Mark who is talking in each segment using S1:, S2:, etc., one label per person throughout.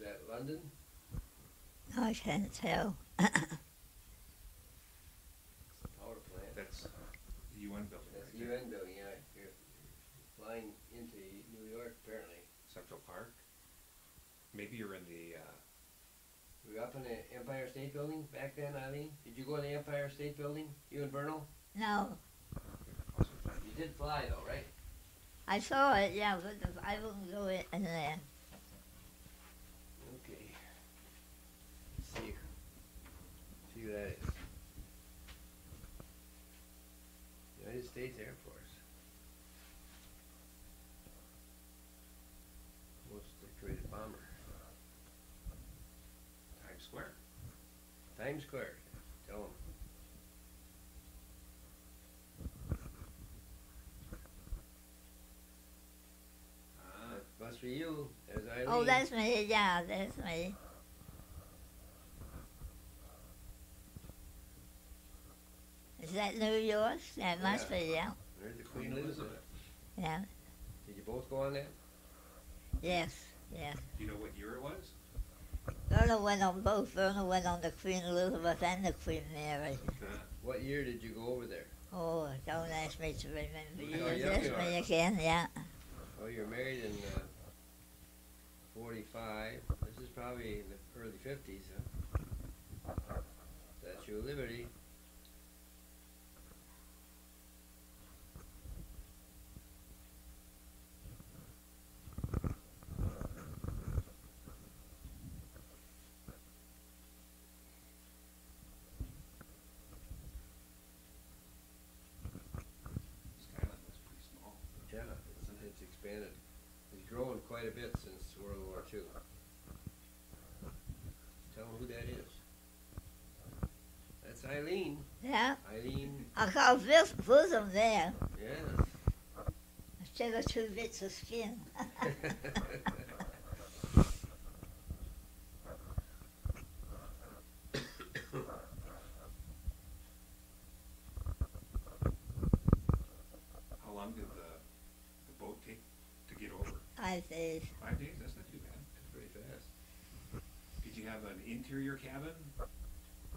S1: that London?
S2: I can't tell.
S1: Power plant.
S3: That's the UN building
S1: That's
S3: right
S1: the. UN building, yeah. You're flying into New York, apparently.
S3: Central Park. Maybe you're in the, uh,
S1: We were up in the Empire State Building back then, Eileen? Did you go to the Empire State Building, you and Vernal?
S2: No,
S1: You did fly though, right?
S2: I saw it, yeah, but I wouldn't go in there.
S1: Okay. Let's see. See who that is. United States Air Force. Most decorated bomber.
S3: Times Square.
S1: Times Square. Tell him.
S3: Ah,
S1: That must be you. There's Eileen.
S2: Oh, that's me, yeah, that's me. Is that New York? That must be, yeah.
S1: There's the Queen Elizabeth.
S2: Yeah,
S1: Did you both go on that?
S2: yes, yes.
S3: do you know what year it was?
S2: Verna went on both. Verna went on the Queen Elizabeth and the Queen Mary.
S1: What year did you go over there?
S2: Oh, don't ask me to remember
S1: Oh,
S2: years.
S1: yeah,
S2: Ask
S1: you
S2: me again, yeah.
S1: Oh, you're married in uh, 45. This is probably in the early 50s, huh? Statue of Liberty.
S3: Skyline was pretty small.
S1: Yeah, it's, it's expanded. It's grown quite a bit since World War II. Tell them who that is. That's Eileen.
S2: Yeah.
S1: Eileen,
S2: I got this bosom there.
S1: yes.
S2: Instead of two bits of skin.
S3: How long did the, the boat take to get over?
S2: I say,
S3: Five days? That's not too bad.
S1: That's pretty fast.
S3: Did you have an interior cabin?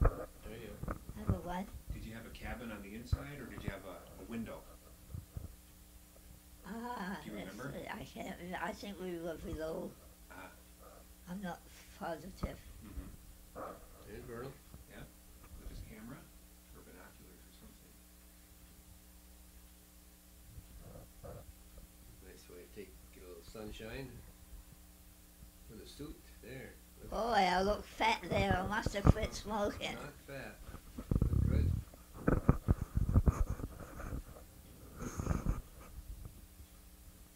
S1: There you go.
S2: have a what?
S3: Did you have a cabin on the inside or did you have a, a window?
S2: Ah,
S3: Do you
S2: that's-
S3: remember?
S2: I can't. re- I think we were below.
S3: Ah.
S2: I'm not positive.
S3: Mm-hmm.
S1: There's Vernal.
S3: With his camera or binoculars or something?
S1: Nice way to take, get a little sunshine. With a suit, there.
S2: Boy, I look fat there. I must have quit smoking.
S1: Not fat. Good.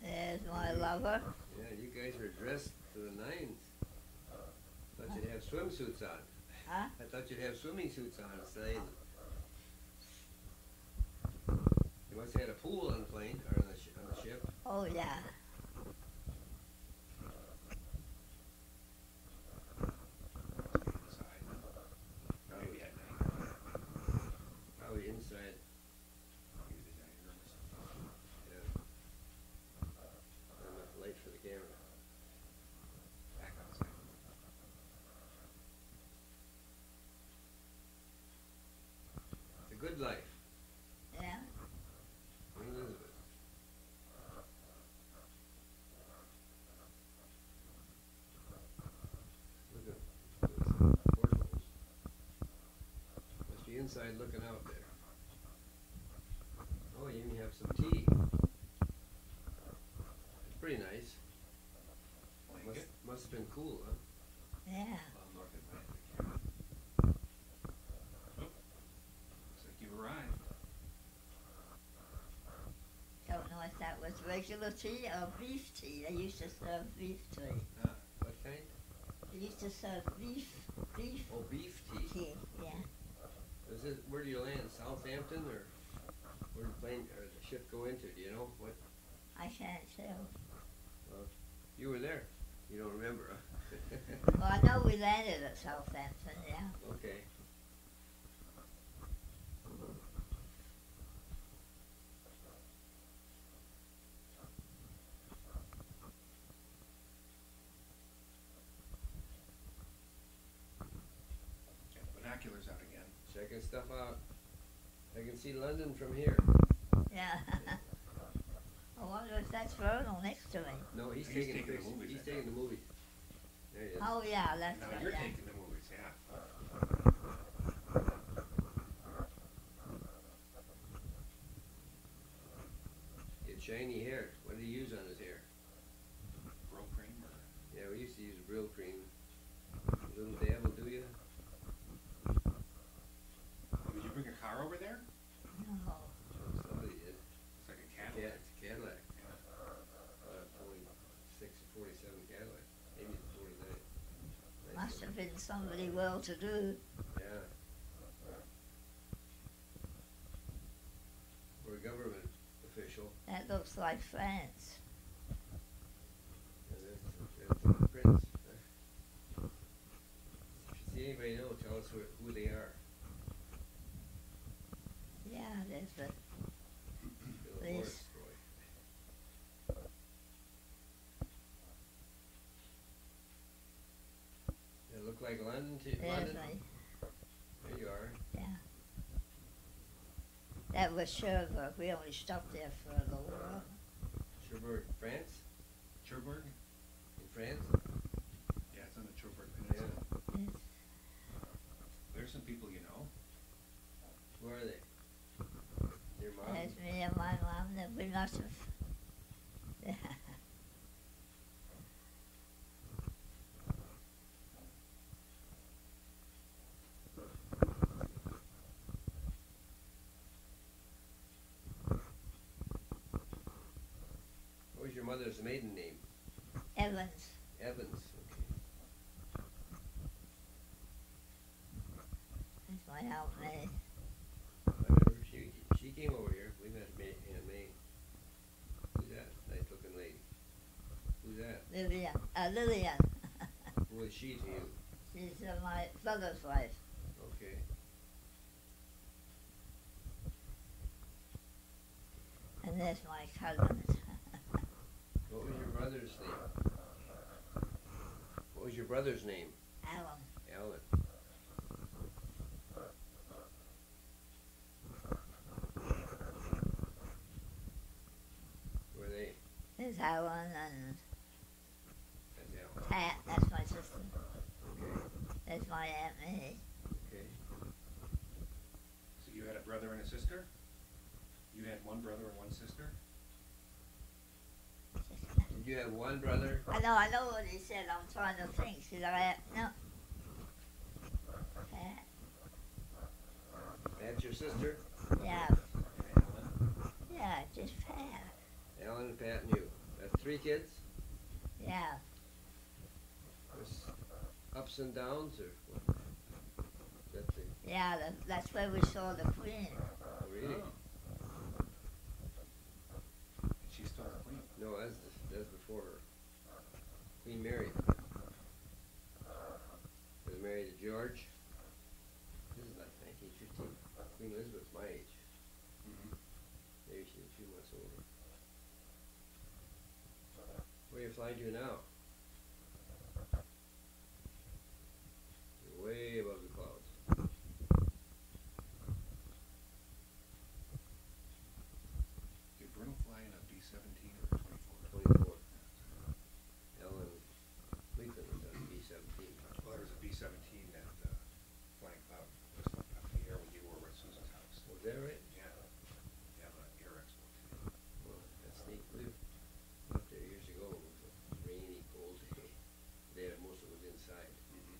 S2: There's my lover.
S1: Yeah, you guys are dressed to the nines. Thought you'd have swimsuits on.
S2: Huh?
S1: I thought you'd have swimming suits on instead. You must have had a pool on the plane, or on the, on the ship.
S2: Oh yeah.
S3: Inside? Maybe at night.
S1: Probably inside.
S3: Maybe the dining room or something.
S1: Yeah. Not enough light for the camera.
S3: Back outside.
S1: It's a good life.
S2: Yeah.
S1: Queen Elizabeth. Look at those portholes. Must be inside looking out there. Oh, you even have some tea. It's pretty nice. Must, must have been cool, huh?
S2: Yeah.
S3: Well, north Atlantic. Oh, looks like you've arrived.
S2: Don't know if that was regular tea or beef tea. They used to serve beef tea.
S3: Ah,
S1: What kind?
S2: They used to serve beef, beef
S1: Oh, beef tea.
S2: tea. Yeah.
S1: Is it, where do you land? Southampton or where did the plane or the ship go into? Do you know what?
S2: I can't tell.
S1: You were there. You don't remember, huh?
S2: Well, I know we landed at Southampton. Yeah.
S1: okay. Checking stuff out. I can see London from here.
S2: Yeah. I wonder if that's Vernal next to me.
S1: No, he's
S3: He's
S1: taking,
S3: taking the
S1: pics-
S3: movies,
S1: He's taking the movies. There he is.
S2: Oh yeah, that's
S3: Now
S2: right.
S3: you're
S2: yeah.
S3: taking the movies, yeah.
S1: He had shiny hair. What did he use on his hair?
S3: Bro cream or?
S1: Yeah, we used to use Brylcreem. A little dab will do you.
S3: Oh, Did you bring a car over there?
S2: No.
S1: Somebody did.
S3: It's like a
S1: Yeah,
S3: Cadillac.
S1: it's a Cadillac.
S3: Yeah.
S1: Uh, forty-six or forty-seven Cadillac. Maybe it's forty-nine. Nice
S2: Must
S1: one.
S2: have been somebody well to do.
S1: Yeah. Or a government official.
S2: That looks like France.
S1: Yeah, that's, that's prince. You anybody know, tell us who, who they are.
S2: Yeah, there's a
S1: like London to
S2: there's
S1: London.
S2: a
S1: There you are.
S2: yeah. That was Cherbourg. Uh, we only stopped there for a little while.
S1: Cherbourg, France.
S3: Cherbourg?
S1: In France.
S3: Yeah, it's on the Cherbourg
S1: Yeah.
S3: Peninsula.
S2: Yes.
S3: There's some people you know.
S1: Who are they? Your mom.
S2: There's me and my mom that we must have. Yeah.
S1: What was your mother's maiden name?
S2: Evans.
S1: Evans. Okay.
S2: That's my May.
S1: I remember she she came over here. We met May, Aunt May. Who's that? Nice looking lady. Who's that?
S2: Lillian. Uh, Lillian.
S1: Who is she to you?
S2: She's uh, my brother's wife.
S1: Okay.
S2: And there's my cousin.
S1: What was your brother's name? What was your brother's name?
S2: Alan.
S1: Alan. Who are they?
S2: There's Alan and
S1: That's Alan.
S2: Pat. That's my sister.
S1: Okay.
S2: There's my Aunt May.
S1: Okay.
S3: So you had a brother and a sister? You had one brother and one sister?
S1: Did you have one brother?
S2: I know, I know what he said. I'm trying to think. Should I? No. Pat.
S1: That's your sister?
S2: Yeah.
S3: Alan?
S2: Yeah, just Pat.
S1: Alan and Pat and you. That's three kids?
S2: Yeah.
S1: Was ups and downs or what? That's the,
S2: Yeah, that, that's where we saw the Queen.
S1: oh, really?
S3: Oh. And she's still the queen.
S1: No, that's, before her. Queen Mary. Was married to George. This is like nineteen fifteen. Queen Elizabeth's my age.
S3: Mm-hmm.
S1: Maybe she's a few months older. Where are you flying to now? You're way above the clouds.
S3: Did Bruno fly in a B seventeen or a twenty-four?
S1: Twenty-four. Ellen Cleveland was on B seventeen.
S3: Well, there was a B seventeen that, uh, flying cloud just up in the air when you were at Susan's house.
S1: Was that right?
S3: Yeah. Yeah, the air expo too.
S1: Well, that's neat. We were up there years ago. It was a rainy, cold day. There, most of it was inside.
S3: Mm-hmm.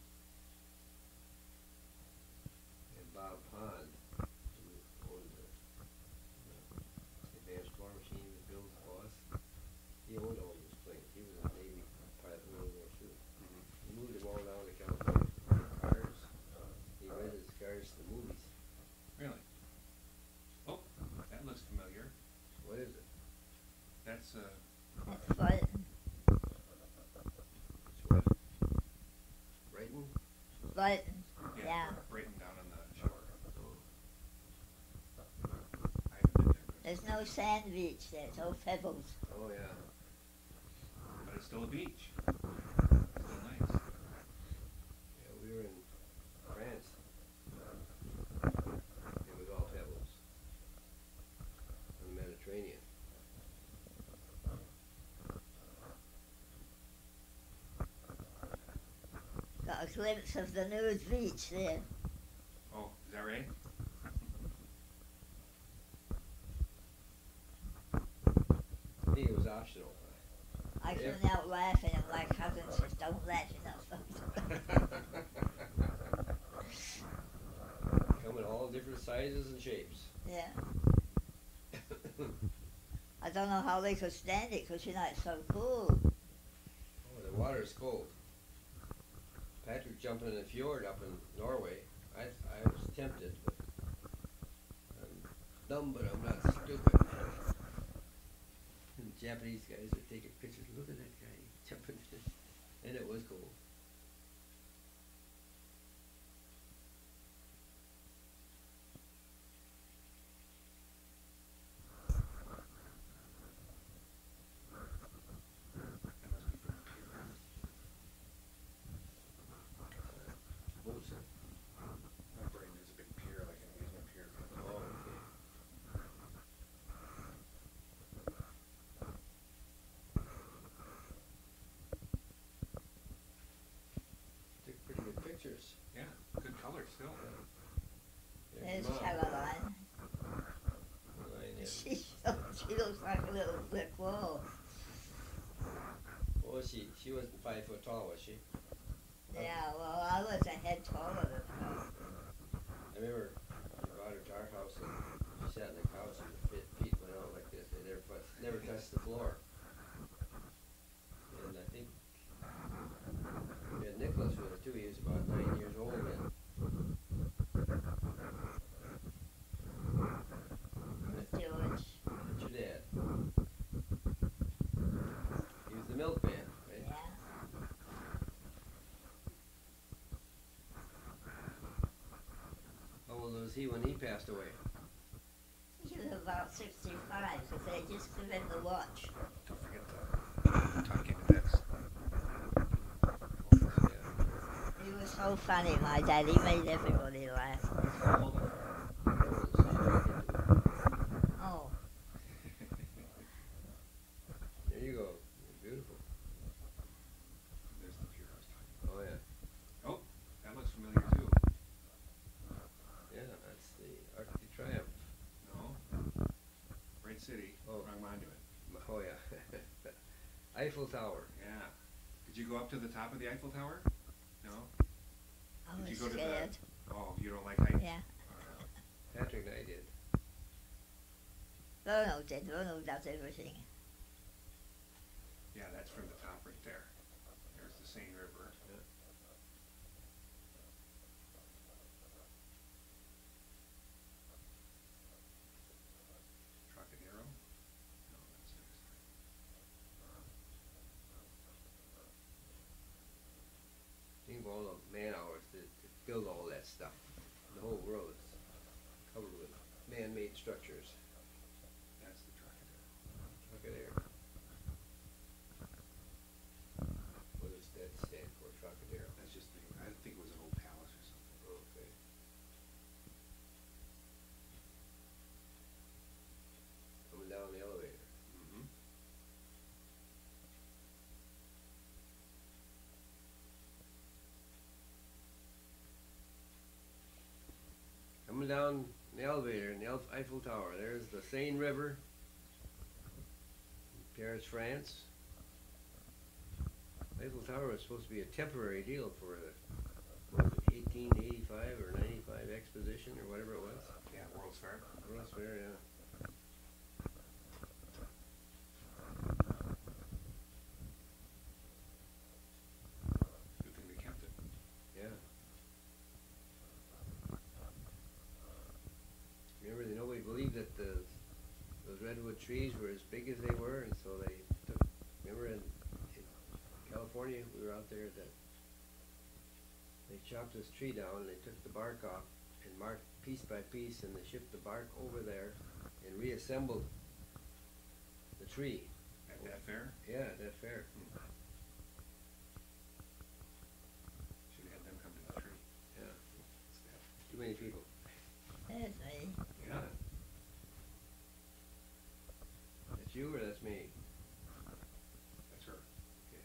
S1: And Bob Pond, who owned the, the advanced war machine that Bill's boss, he owned all those planes. He was in the Navy pilot in World War Two.
S3: Mm-hmm.
S1: He moved them all down to California for cars. He rented his cars to the movies.
S3: Really? Oh, that looks familiar.
S1: What is it?
S3: That's, uh,
S2: That's Brighton.
S1: It's what? Brighton?
S2: Brighton.
S3: yeah,
S2: Yeah.
S3: Brighton down on the shore. I haven't been there,
S2: There's no sand beach there. It's all pebbles.
S1: oh yeah.
S3: but it's still a beach. Still nice.
S1: Yeah, we were in France.
S2: got a glimpse of the nude beach there.
S3: Oh, is that right?
S1: I think it was optional.
S2: I
S1: Yeah.
S2: couldn't help laughing at my cousin says, don't laugh enough.
S1: Come in all different sizes and shapes.
S2: yeah. I don't know how they could stand it because you know it's so cool.
S1: Oh, the water is cold. Jumped in the fjord up in Norway. I I was tempted, but I'm dumb, but I'm not stupid. And Japanese guys are taking pictures. Look at that guy jumping in, and it was cool.
S3: That must be from the pier.
S1: Most of-
S3: Not Brighton, there's a big pier, like an amusement pier.
S1: Oh, okay. Took pretty good pictures.
S3: Yeah, good color still.
S2: There's Caroline.
S1: Caroline, yeah.
S2: She, she looks like a little brick wall.
S1: What was she? She wasn't five foot tall, was she?
S2: Yeah, well, I was a head taller than her.
S1: I remember we brought her to our house and she sat on the couch and her feet, feet went out like this. They never, fu- never touched the floor. And I think we had Nicholas with her too. He was about nine years old then.
S2: with George.
S1: That's your dad. He was the milkman, right?
S2: Yeah.
S1: How old was he when he passed away?
S2: He was about 65, because they just give him the watch.
S3: Don't forget to tuck into this.
S2: He was so funny, my dad. He made everybody laugh.
S3: How old are
S1: How old was he?
S2: Oh,
S1: There you go. Beautiful.
S3: There's the pier I was talking
S1: Oh yeah.
S3: about. Oh, that looks familiar too.
S1: Yeah, that's the Arc de Triomphe.
S3: No? Right City,
S1: Oh.
S3: wrong monument.
S1: Oh yeah. Eiffel Tower.
S3: Yeah. Did you go up to the top of the Eiffel Tower? No?
S2: I
S3: Did
S2: was
S3: you go to the-
S2: scared.
S3: Oh, you don't like heights?
S2: Yeah.
S1: Patrick and I did.
S2: Ronald did. Ronald does everything.
S3: Yeah, that's from the top right there. There's the Seine River. Trocadero? No, that's next.
S1: Think of all the man hours to, to build all that stuff. The whole world is covered with man-made structures.
S3: That's the Trocadero.
S1: Look at there. What does that stand for? Trocadero.
S3: That's just the, I think it was an old palace or something.
S1: Okay. Coming down the elevator.
S3: Mm-hmm.
S1: Coming down the elevator in the Eiffel Tower. There's the Seine River. Paris, France. Eiffel Tower was supposed to be a temporary deal for the was it, 1885 or 95 exposition or whatever it was.
S3: Yeah, World's Fair.
S1: World's Fair, yeah.
S3: Good thing they kept it.
S1: Yeah. Remember, that nobody believed that the those redwood trees were as big as they were, and so they took. Remember, in, in California, we were out there that they chopped this tree down, and they took the bark off and marked piece by piece, and they shipped the bark over there and reassembled the tree.
S3: At that fair,
S1: Yeah, at that fair.
S3: should have had them come to the tree.
S1: Yeah, too many people.
S2: There's me.
S3: Yeah.
S1: That's you or that's me?
S3: That's her.
S1: Okay.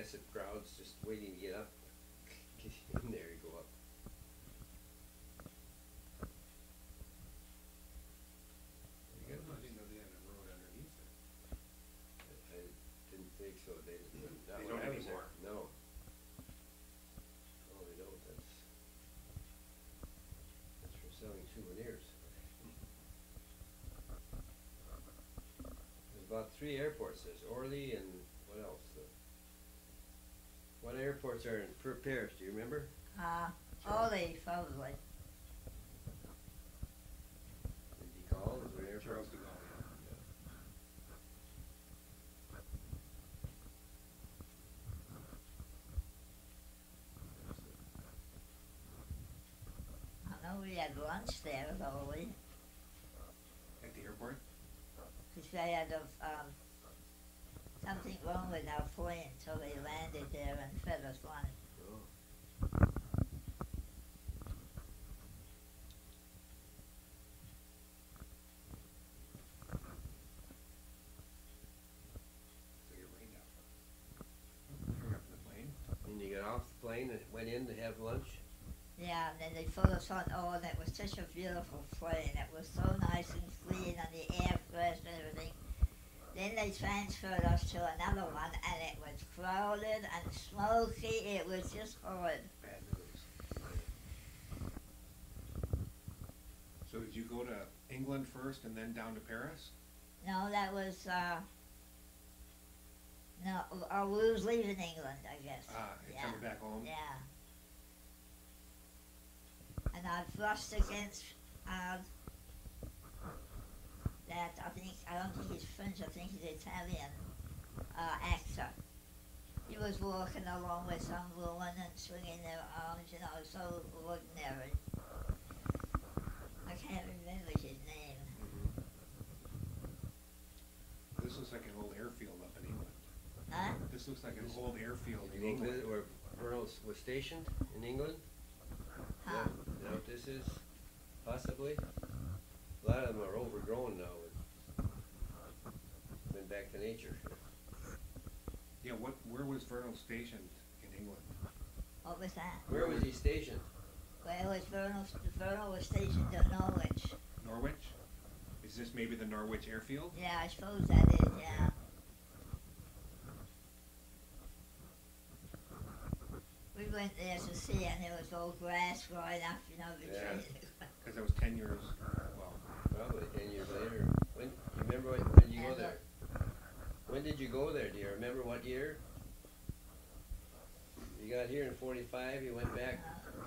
S1: Massive crowds just waiting to get up. Get in there, you go up. You
S3: I didn't know they had a road underneath it.
S1: I didn't think so, they didn't, not
S3: They
S1: when
S3: don't
S1: I was there,
S3: anymore.
S1: no. No, they don't, that's, that's for selling souvenirs. There's about three airports, there's Orly and what else? The- What airports are in Paris, do you remember?
S2: Uh, Orly, probably.
S1: Did you call, is there an airport?
S3: Charles de Gaulle, yeah.
S2: I know we had lunch there at Orly,
S3: At the airport?
S2: because they had a, um, something wrong with our plane, so they landed there and fed us lunch.
S3: So it rained out. Hurry up the plane.
S1: And you got off the plane and went in to have lunch?
S2: Yeah, and then they put us on, oh, and it was such a beautiful plane. It was so nice and clean, and the air fresh and everything. Then they transferred us to another one, and it was crowded and smoky. It was just horrid.
S3: Bad news. So did you go to England first and then down to Paris?
S2: No, that was, uh, no, uh, we was leaving England, I guess.
S3: Ah, and
S2: yeah.
S3: coming back home?
S2: Yeah. And I brushed against uh, that, I think, I don't think he's French, I think he's Italian uh, actor. He was walking along with some woman and swinging their arms, you know, so ordinary. I can't remember his name.
S3: This looks like an old airfield up in England.
S2: Huh?
S3: This looks like an old airfield
S1: Did
S3: in
S1: you go
S3: England.
S1: visit where Vernal was stationed in England?
S2: Huh?
S1: Yeah, you know what this is? Possibly? A lot of them are overgrown now and went back to nature.
S3: Yeah, what, where was Vernal stationed in England?
S2: What was that?
S1: Where was he stationed?
S2: Where was Vernal, Vernal was stationed at Norwich.
S3: Norwich? Is this maybe the Norwich airfield?
S2: Yeah, I suppose that is, yeah. We went there to see and there was all grass growing up, you know,
S1: Yeah.
S2: between
S3: Cause that was ten years, well,
S1: Probably ten years later. When, you remember when, when did you go there? When did you go there? Do you remember what year? You got here in forty-five, you went back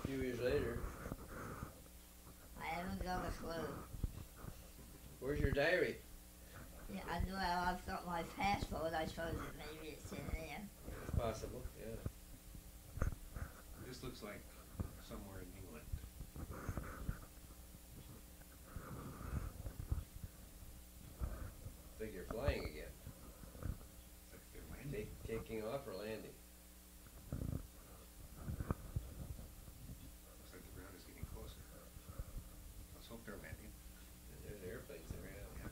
S1: a few years later.
S2: I haven't got a clue.
S1: Where's your diary?
S2: Yeah, I know I- I've got my passport, I suppose it maybe it's in there.
S1: It's possible, yeah.
S3: this looks like somewhere in England.
S1: Think you're flying again.
S3: It's like they're landing.
S1: Take, taking off or landing?
S3: Looks like the ground is getting closer. Let's hope they're landing.
S1: There's airplanes there now.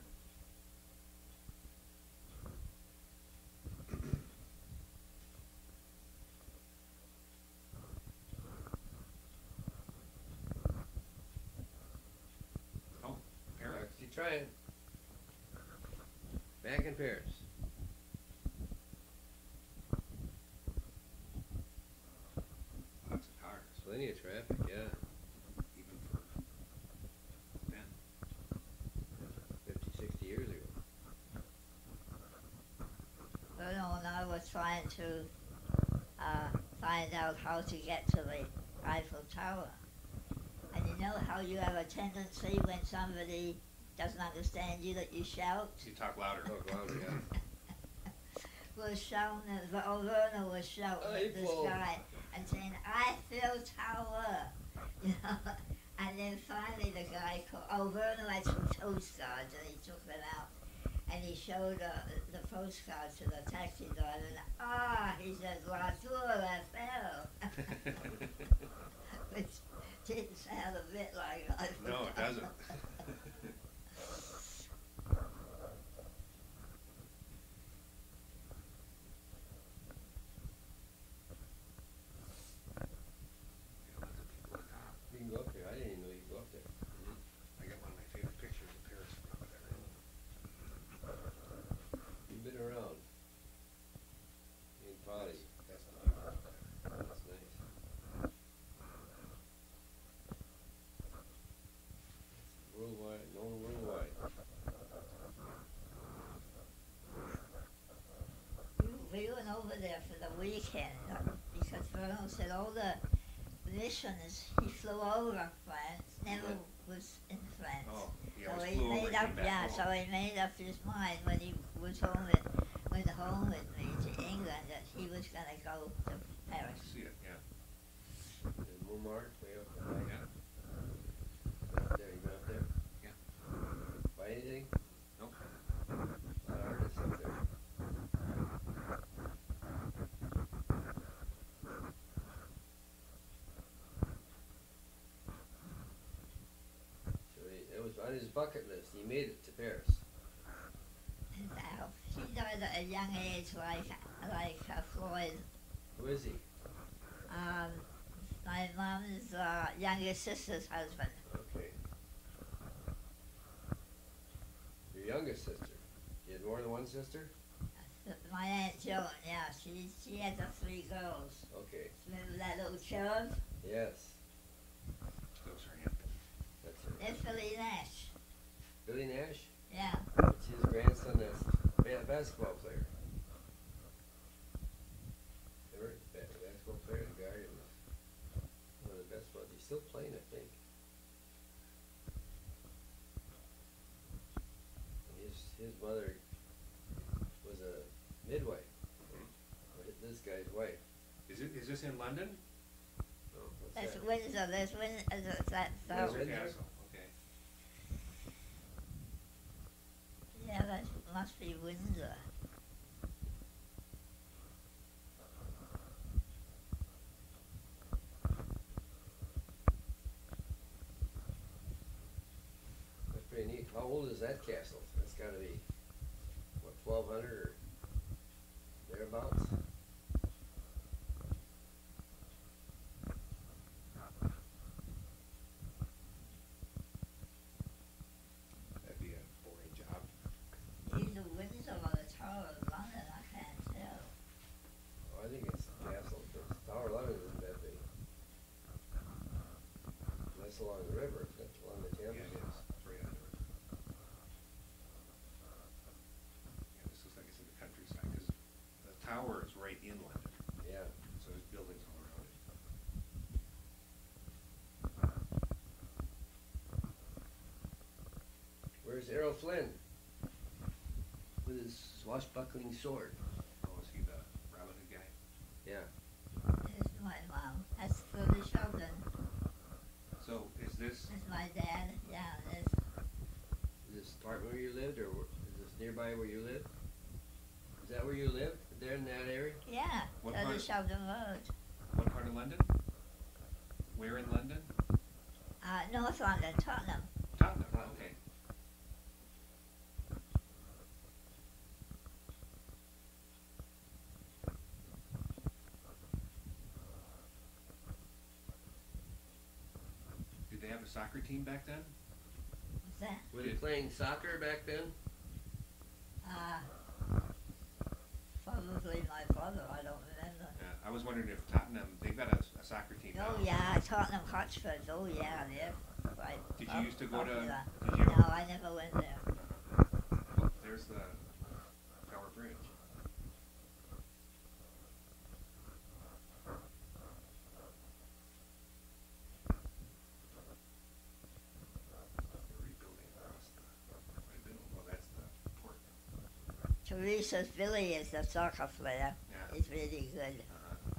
S3: Oh, Paris.
S1: You trying? Back in Paris.
S3: Lots of cars,
S1: Plenty of traffic, yeah.
S3: even for then.
S1: 50, 60 years ago.
S2: Bruno and I was trying to uh, find out how to get to the Eiffel Tower. And you know how you have a tendency when somebody doesn't understand you that you shout?
S3: You talk louder.
S1: Oh, louder, yeah.
S2: was shouting, at- the Overna was shouting at this
S1: Eiffel.
S2: guy and saying, Eiffel Tower, you know. And then finally the guy called, Overna had some postcards and he took them out and he showed uh, the postcards to the taxi driver and, ah, he says, La Tour Eiffel, which didn't sound a bit like Eiffel
S3: No, it doesn't.
S2: There for the weekend because Vernal said all the missions he flew over France, never
S1: Yeah.
S2: was in France.
S3: Oh, he
S2: so he
S3: flew over
S2: made
S3: and
S2: up, yeah.
S3: home.
S2: So he made up his mind when he was home with, went home with me to England that he was gonna go to Paris.
S3: See it, yeah,
S1: In Montmartre, way up there.
S3: yeah.
S1: Been up there, you been up there?
S3: Yeah.
S1: Buy anything?
S3: Nope.
S1: A lot of artists up there. So he, it was on his bucket list, he made it to Paris.
S2: And uh, he died at a young age, like like uh, Floyd.
S1: Who is he?
S2: Um, my mom's uh, youngest sister's husband.
S1: Okay. Your youngest sister. You had more than one sister?
S2: My aunt Joan, yeah, she she had the three girls.
S1: Okay,
S2: Remember that little cherub?
S1: yes,
S3: Those are Hampton.
S1: that's her.
S2: That's Billy Nash.
S1: Billy Nash?
S2: Yeah.
S1: It's his grandson that's a basketball player. Remember, ba- basketball player, the Guardian was one of the best ones. He's still playing, I think. His his mother was a midwife. Mm-hmm. Or This guy's wife.
S3: Is it, is this in London?
S1: Oh,
S2: That's
S1: that?
S2: Windsor. That's Windsor. That's that. So,
S1: Windsor.
S3: Windsor Castle, okay.
S2: Yeah, that must be Windsor.
S1: That's pretty neat. How old is that castle? That's got
S3: to be, what,
S1: 1,200 Errol Flynn? With his swashbuckling sword.
S3: Oh, is he the Robin Hood guy?
S1: Yeah,
S2: There's my mom. That's Billy Sheldon.
S3: So is this,
S2: That's my dad. Yeah, there's
S1: is this part where you lived, or is this nearby where you live? Is that where you live, there in that area?
S2: yeah.
S3: What
S2: Billy
S3: part?
S2: Sheldon Road.
S3: what part of London? Where in London?
S2: Uh, North London, Tottenham.
S3: Tottenham,
S1: Tottenham.
S3: okay. Did they have a soccer team back then?
S2: What's that?
S1: Were they
S3: Did-
S1: playing soccer back then?
S2: Uh, probably my brother. I don't remember.
S3: Yeah, I was wondering if Tottenham, they've got a, a soccer team now.
S2: Oh yeah, Tottenham Hotspurs. Oh yeah, they're quite.
S3: Did you used to go to,
S2: popular.
S3: did you,
S2: No, I never went there.
S3: oh, there's the Tower Bridge. They're rebuilding across the, quite a bit, well, that's the port.
S2: Teresa's Billy is the soccer player.
S3: Yeah.
S2: He's really good.
S3: Uh-huh.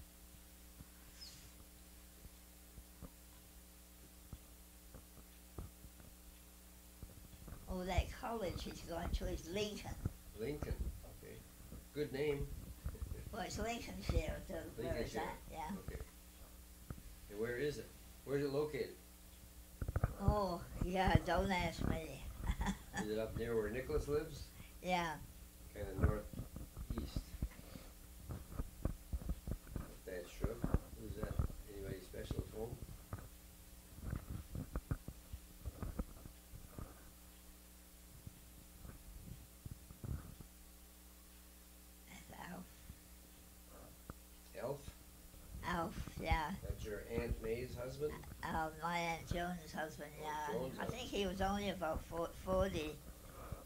S2: Oh, that college he's going to is Lincoln.
S1: Lincoln, okay. Good name.
S2: Well, it's Lincolnshire. So where is
S1: Lincolnshire.
S2: that? Yeah.
S1: Okay. And where is it? Where's it located?
S2: Oh, yeah. Don't ask me.
S1: Is it up near where Nicholas lives?
S2: yeah.
S1: Kind of northeast. That shrub. Who's that? Anybody special at home?
S2: That's Alf.
S1: Elf?
S2: Alf. Yeah.
S1: That's your Aunt May's husband?
S2: Um, my aunt Joan's husband. Yeah.
S1: Joan's
S2: I think he was only about 40,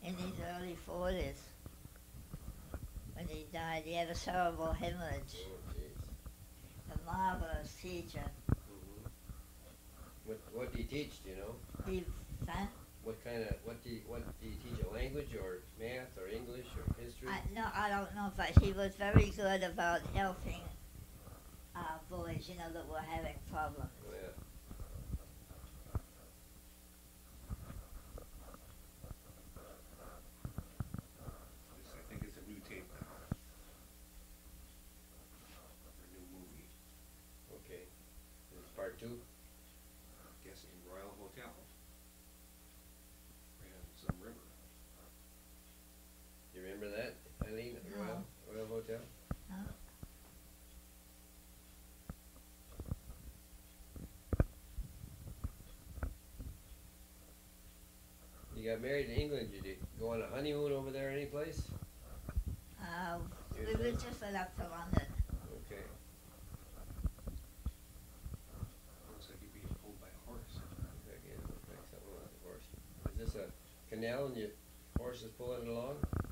S2: in his early forties. When he died. He had a cerebral hemorrhage.
S1: Oh.
S2: A marvelous teacher.
S1: Mhm. What, what do you teach, do you know?
S2: He, huh?
S1: What kind of, what do you, what, do you teach a language or math or English or history?
S2: I, no, I don't know, but he was very good about helping uh, boys, you know, that were having problems.
S1: Oh, yeah.
S3: This, I think it's a new tape now. Or a new movie,
S1: Okay. This is part two?
S3: guessing Royal Hotel. Right on some river.
S1: You remember that, Eileen, at
S2: No.
S1: Royal, Royal Hotel?
S2: Huh?
S1: You got married in England, did you go on a honeymoon over there anyplace?
S2: Uh, we were just went up to London.
S1: Okay.
S3: Looks like you're being pulled by a horse.
S1: Looks like it looks like something like a horse. Is this a canal and your horse is pulling it along?
S3: It.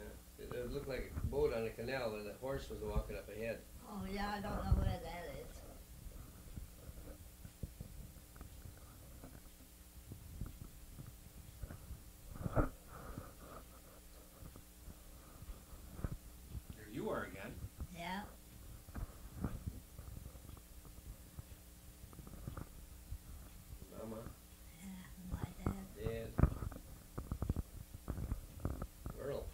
S1: Yeah. It, it looked like a boat on a canal and the horse was walking up ahead.
S2: Oh, yeah, I don't know where that is.
S3: There you are again.
S2: Yeah.
S1: Mama,
S2: Yeah, my dad.
S1: Dad. Earl.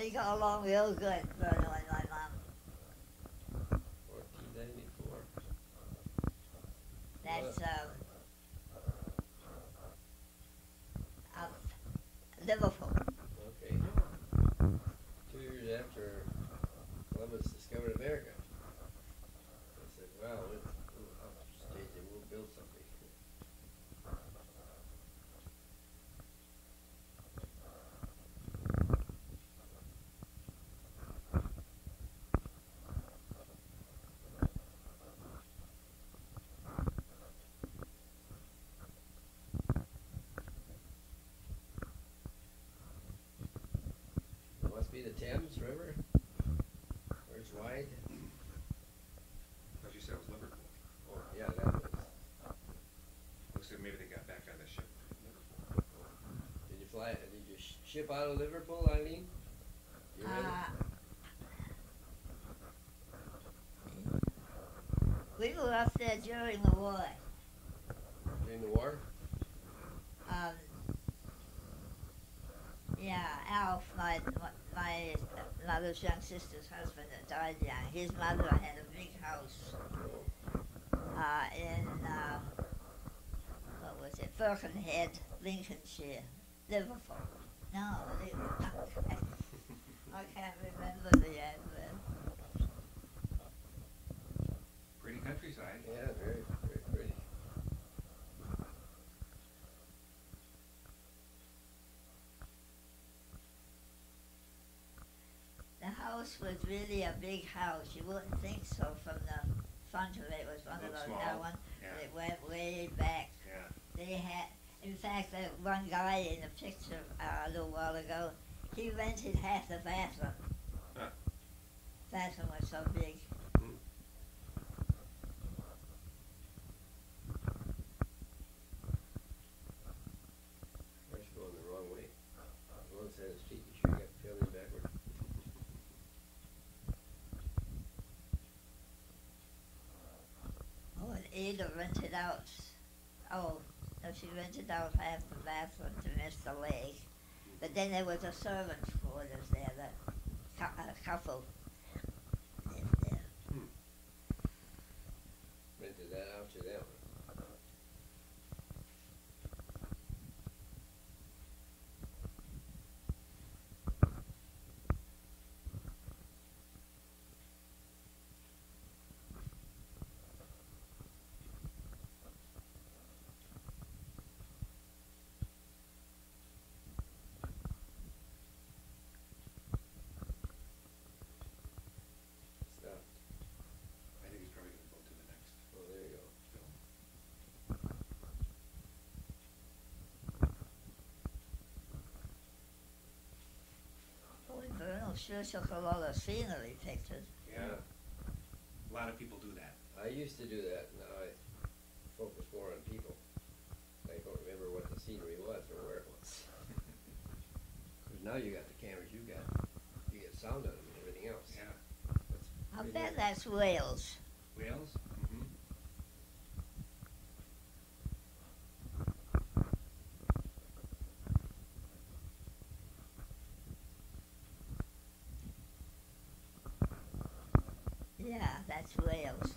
S2: They got along real good, and my mom. That's, um, up Liverpool.
S1: Okay. Two years after Columbus discovered America. I said, wow, we'll, we'll upstage it, we'll build something. It must be the Thames River, where it's wide.
S3: Thought you said it was Liverpool.
S1: Oh, yeah, that was.
S3: Looks like maybe they got back on the ship Liverpool.
S1: Did you fly, did you ship out of Liverpool, Eileen? You read?
S2: Uh, we were up there during the war.
S1: During the war?
S2: Um, yeah, Alf, my, my young sister's husband that died young, his mother had a big house uh, in, um, what was it, Birkenhead, Lincolnshire, Liverpool. No, Liverpool. I can't remember the address.
S3: Pretty countryside.
S1: yeah, very, very pretty.
S2: The house was really a big house. You wouldn't think so from the front of it. It was one of those
S3: small.
S2: that one.
S3: Yeah.
S2: It went way back.
S3: Yeah.
S2: They had, in fact, that one guy in the picture uh, a little while ago, he rented half the bathroom.
S3: Huh.
S2: Bathroom was so big.
S1: Hmm. Where's going the wrong way? Wrong side of the street, you sure you got the feeling backward?
S2: Oh, and Ada rented out. Oh, no, she rented out half the bathroom to Mr. Lake. But then there was a servant's quarters there that a couple lived there.
S1: Rented that out to them. Stop.
S3: I think he's probably gonna go to the next
S1: Oh, there you go.
S3: film.
S2: Sure took a lot of scenery pictures.
S3: Yeah, a lot of people do that.
S1: I used to do that, now I focus more on people. I don't remember what the scenery was or where it was. Cause now you got the cameras you got, you get sound on them and everything else.
S3: Yeah,
S1: That's
S2: I bet that's Wales.
S3: Wales? Mm-hmm.
S2: Yeah, that's Wales.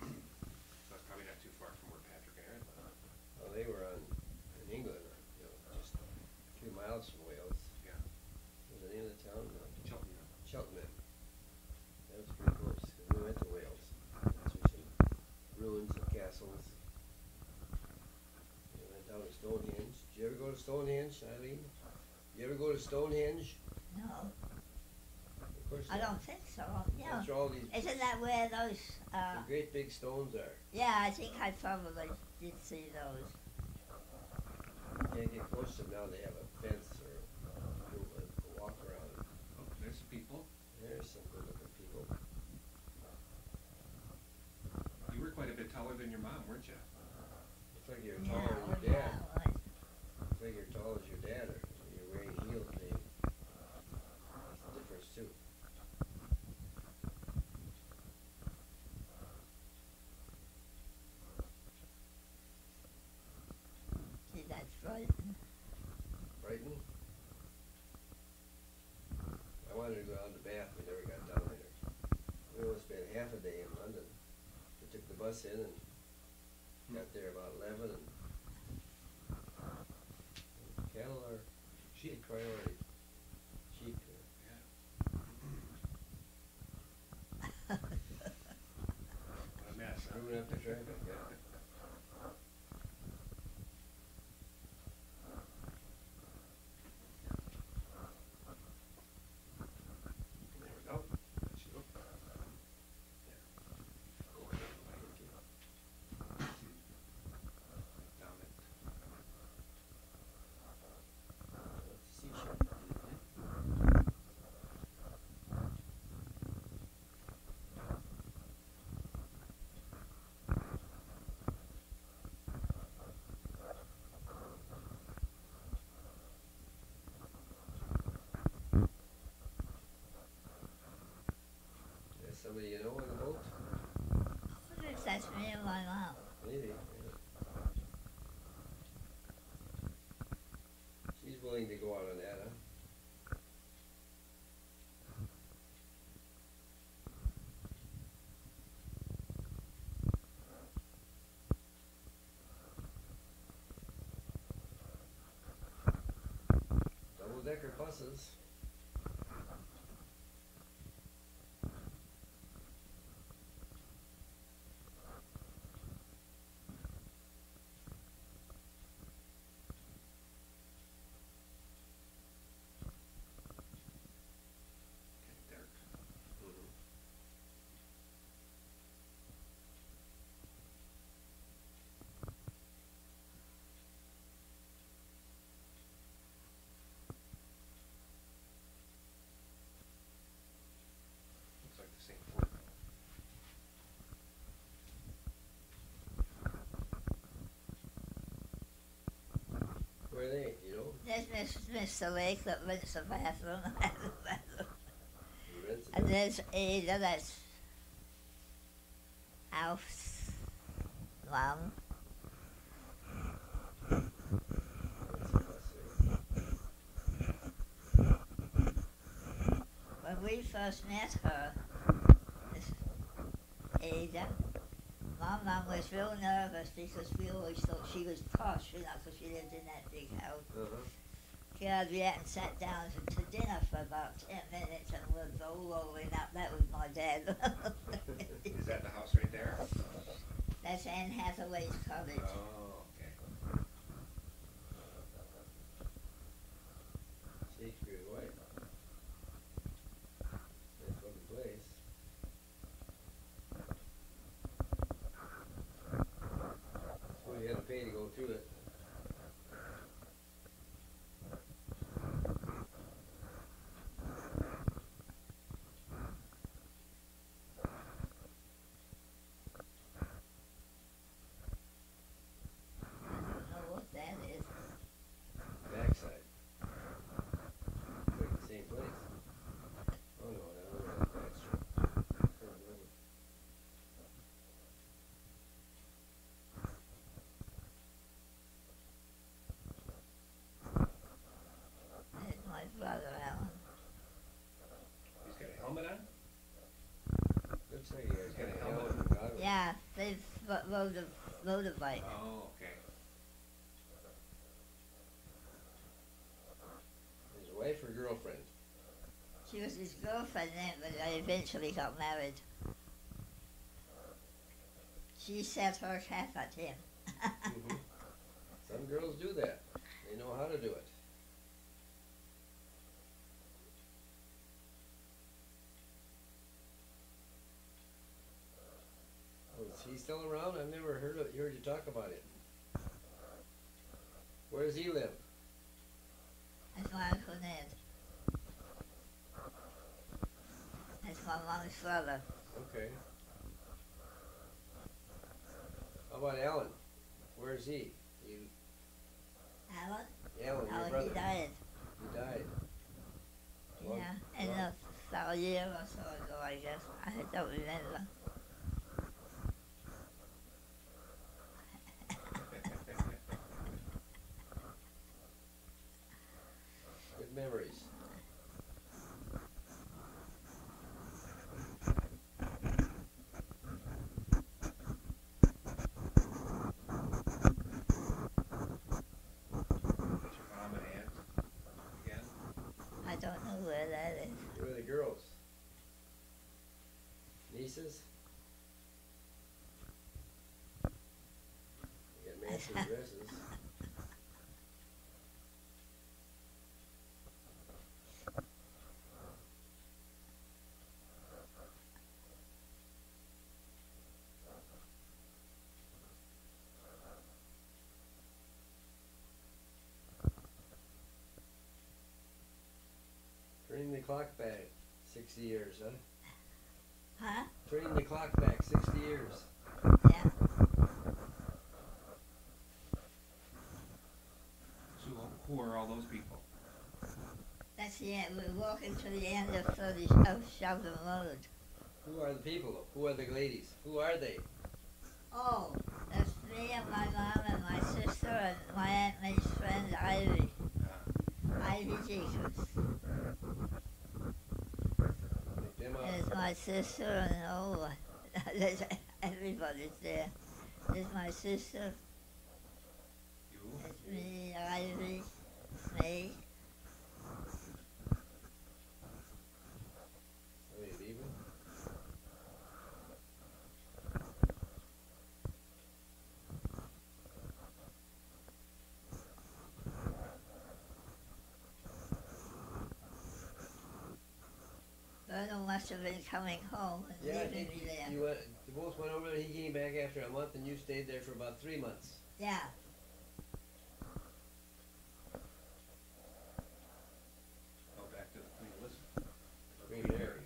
S3: So it's probably not too far from where Patrick and Aaron live.
S1: Well, they were on, in England, you know, just a few miles from Wales.
S3: Yeah.
S1: What was the name of the town? Uh,
S3: Cheltenham.
S1: Cheltenham. That was pretty close, 'cause we went to Wales, went through some ruins and castles. We went down to Stonehenge. Did you ever go to Stonehenge, Eileen? You ever go to Stonehenge?
S2: No,
S1: Of course
S2: I
S1: not.
S2: don't think so. Yeah.
S1: That's where all these
S2: Isn't that where those, uh,
S1: the great big stones are.
S2: yeah, I think I probably did see those.
S1: You can't get close to them now, they have a fence or a, a walk around.
S3: Oh, there's some people.
S1: There's some good looking people.
S3: You were quite a bit taller than your mom, weren't you?
S1: Looks like you're
S2: Yeah,
S1: taller
S2: oh,
S1: than your dad.
S2: yeah, right.
S1: Looks like you're tall as your dad, or you're wearing heels, maybe. That's the difference too.
S2: See, that's right.
S1: I wanted to go out to Bath, we never got down there. We only spent half a day in London. We took the bus in and got there about eleven and cattle are big priority. Sheep, uh,
S3: Yeah. What a mess, huh?
S1: The traffic, yeah.
S3: There we go. That's you. There. Okay. Down it.
S1: That's a sea ship. There's somebody you know on the boat?
S2: I wonder if that's.
S1: She's willing to go out on that, huh? Decker buses.
S3: Okay, Derek.
S1: Mhm.
S3: Looks like the same Ford.
S1: Where are they, you know?
S2: There's Miss, Mr. Lake that rents the bathroom. And there's Ada that's house mom.
S1: Rents a bus there.
S2: When we first met her, Ada, my mom was real nervous because we always thought she was posh, you know, because she lived in that big house.
S1: Uh-huh.
S2: God, we hadn't sat down to, dinner for about ten minutes and we was all rolling up. That was my dad.
S3: Is that the house right there?
S2: That's Anne Hathaway's cottage.
S3: Oh,
S2: they ro- rode a motorbike.
S3: Oh, okay.
S1: His wife or girlfriend?
S2: She was his girlfriend then, but they eventually got married. She set her cap at him.
S1: Mhm. Some girls do that. They know how to do it. Oh, is he still around? I've never heard of, heard you talk about it. Where does he live?
S2: That's my Uncle Ned. That's my mom's brother.
S1: Okay. How about Alan? Where is he? You,
S2: Alan?
S1: Alan, your brother.
S2: he died.
S1: He died. Well,
S2: yeah, and
S1: well.
S2: a, a year or so ago, I guess. I don't remember.
S1: Good memories.
S3: Is your mom and aunt again?
S2: I don't know where that is.
S1: Where are the girls? Nieces? You got matching clock back sixty years, huh?
S2: Huh?
S1: Turning the clock back sixty years.
S2: Yeah.
S3: So who are all those people?
S2: That's the end. We're walking to the end of 30 of Sheldon Road.
S1: Who are the people? Who are the ladies? Who are they?
S2: Oh, that's me and my mom and my sister and my Aunt May's friend Ivy.
S3: Uh,
S2: Ivy Jacobs.
S1: Pick them up.
S2: There's my sister and oh, there's everybody's there. There's my sister.
S3: you?
S2: It's me, Ivy, me.
S1: Are they leaving?
S2: Vernal must have been coming home and
S1: Yeah,
S2: leaving me there.
S1: you went, the both went over there. He came back after a month, and you stayed there for about three months.
S2: Yeah.
S3: Oh, back to the Queen Elizabeth.
S1: Queen Mary.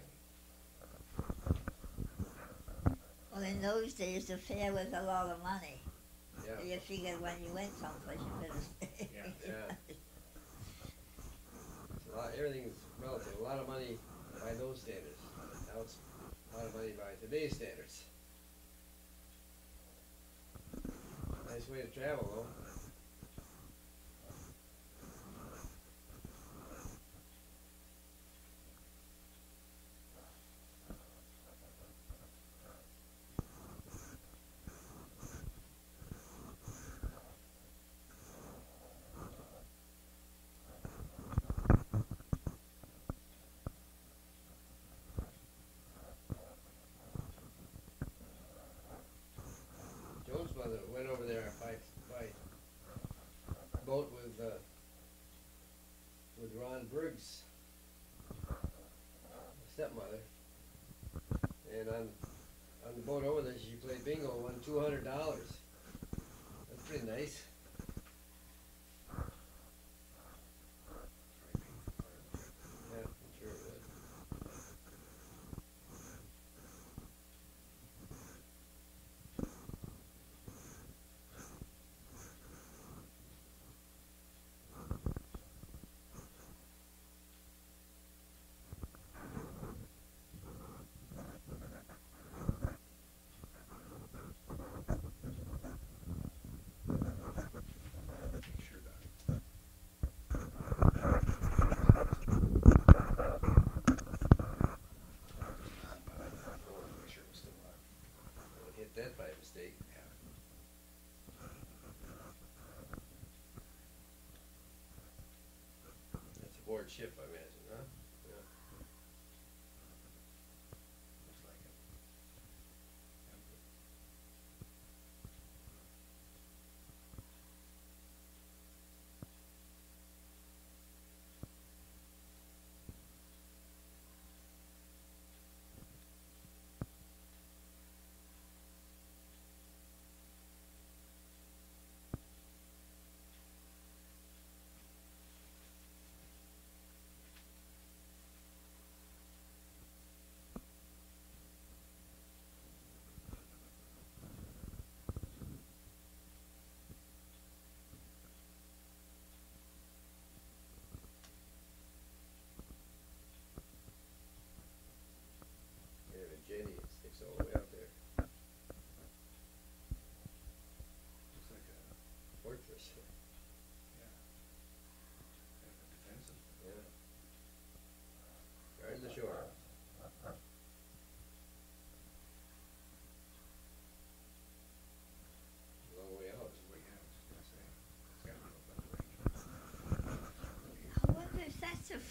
S2: Well, in those days, the fare was a lot of money.
S1: Yeah.
S2: You figured when you went someplace, you better stay.
S3: Yeah.
S1: Yeah. It's a lot, everything's relative. A lot of money by those standards. It's a lot of money by today's standards. Nice way to travel, though. Mother went over there by, by boat with, uh, with Ron Briggs' stepmother. And on, on the boat over there, she played bingo, won two hundred dollars. That's pretty nice.
S3: chip, I
S1: mean.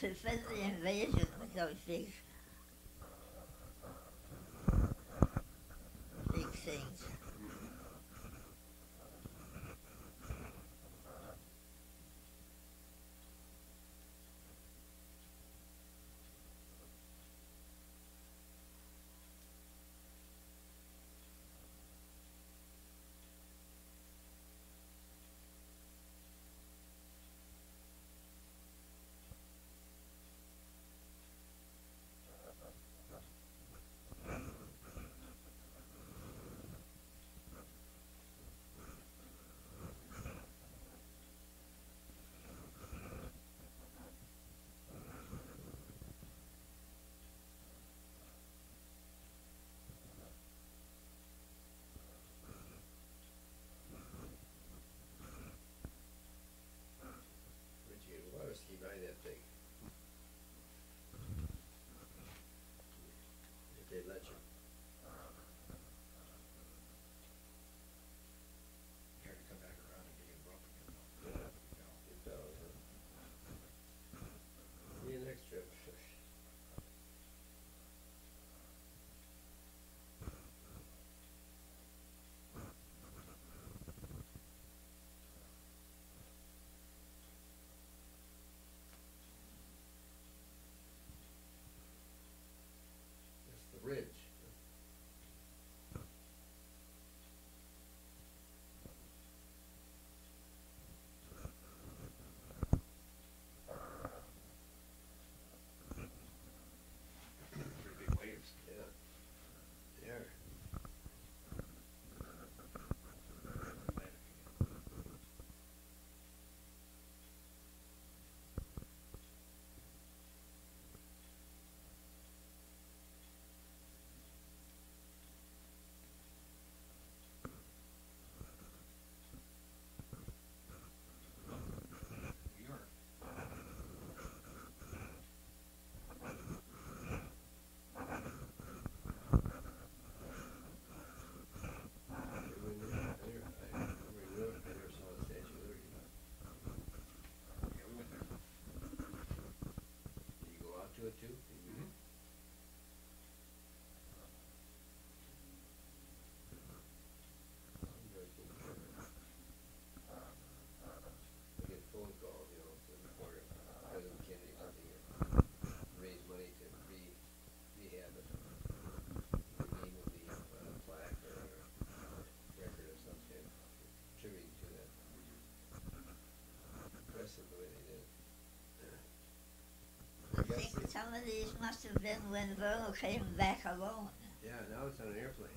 S1: to further invasion of those things.
S3: I
S1: think some of these must have been when Virgil came back alone.
S3: Yeah, now it's on an airplane.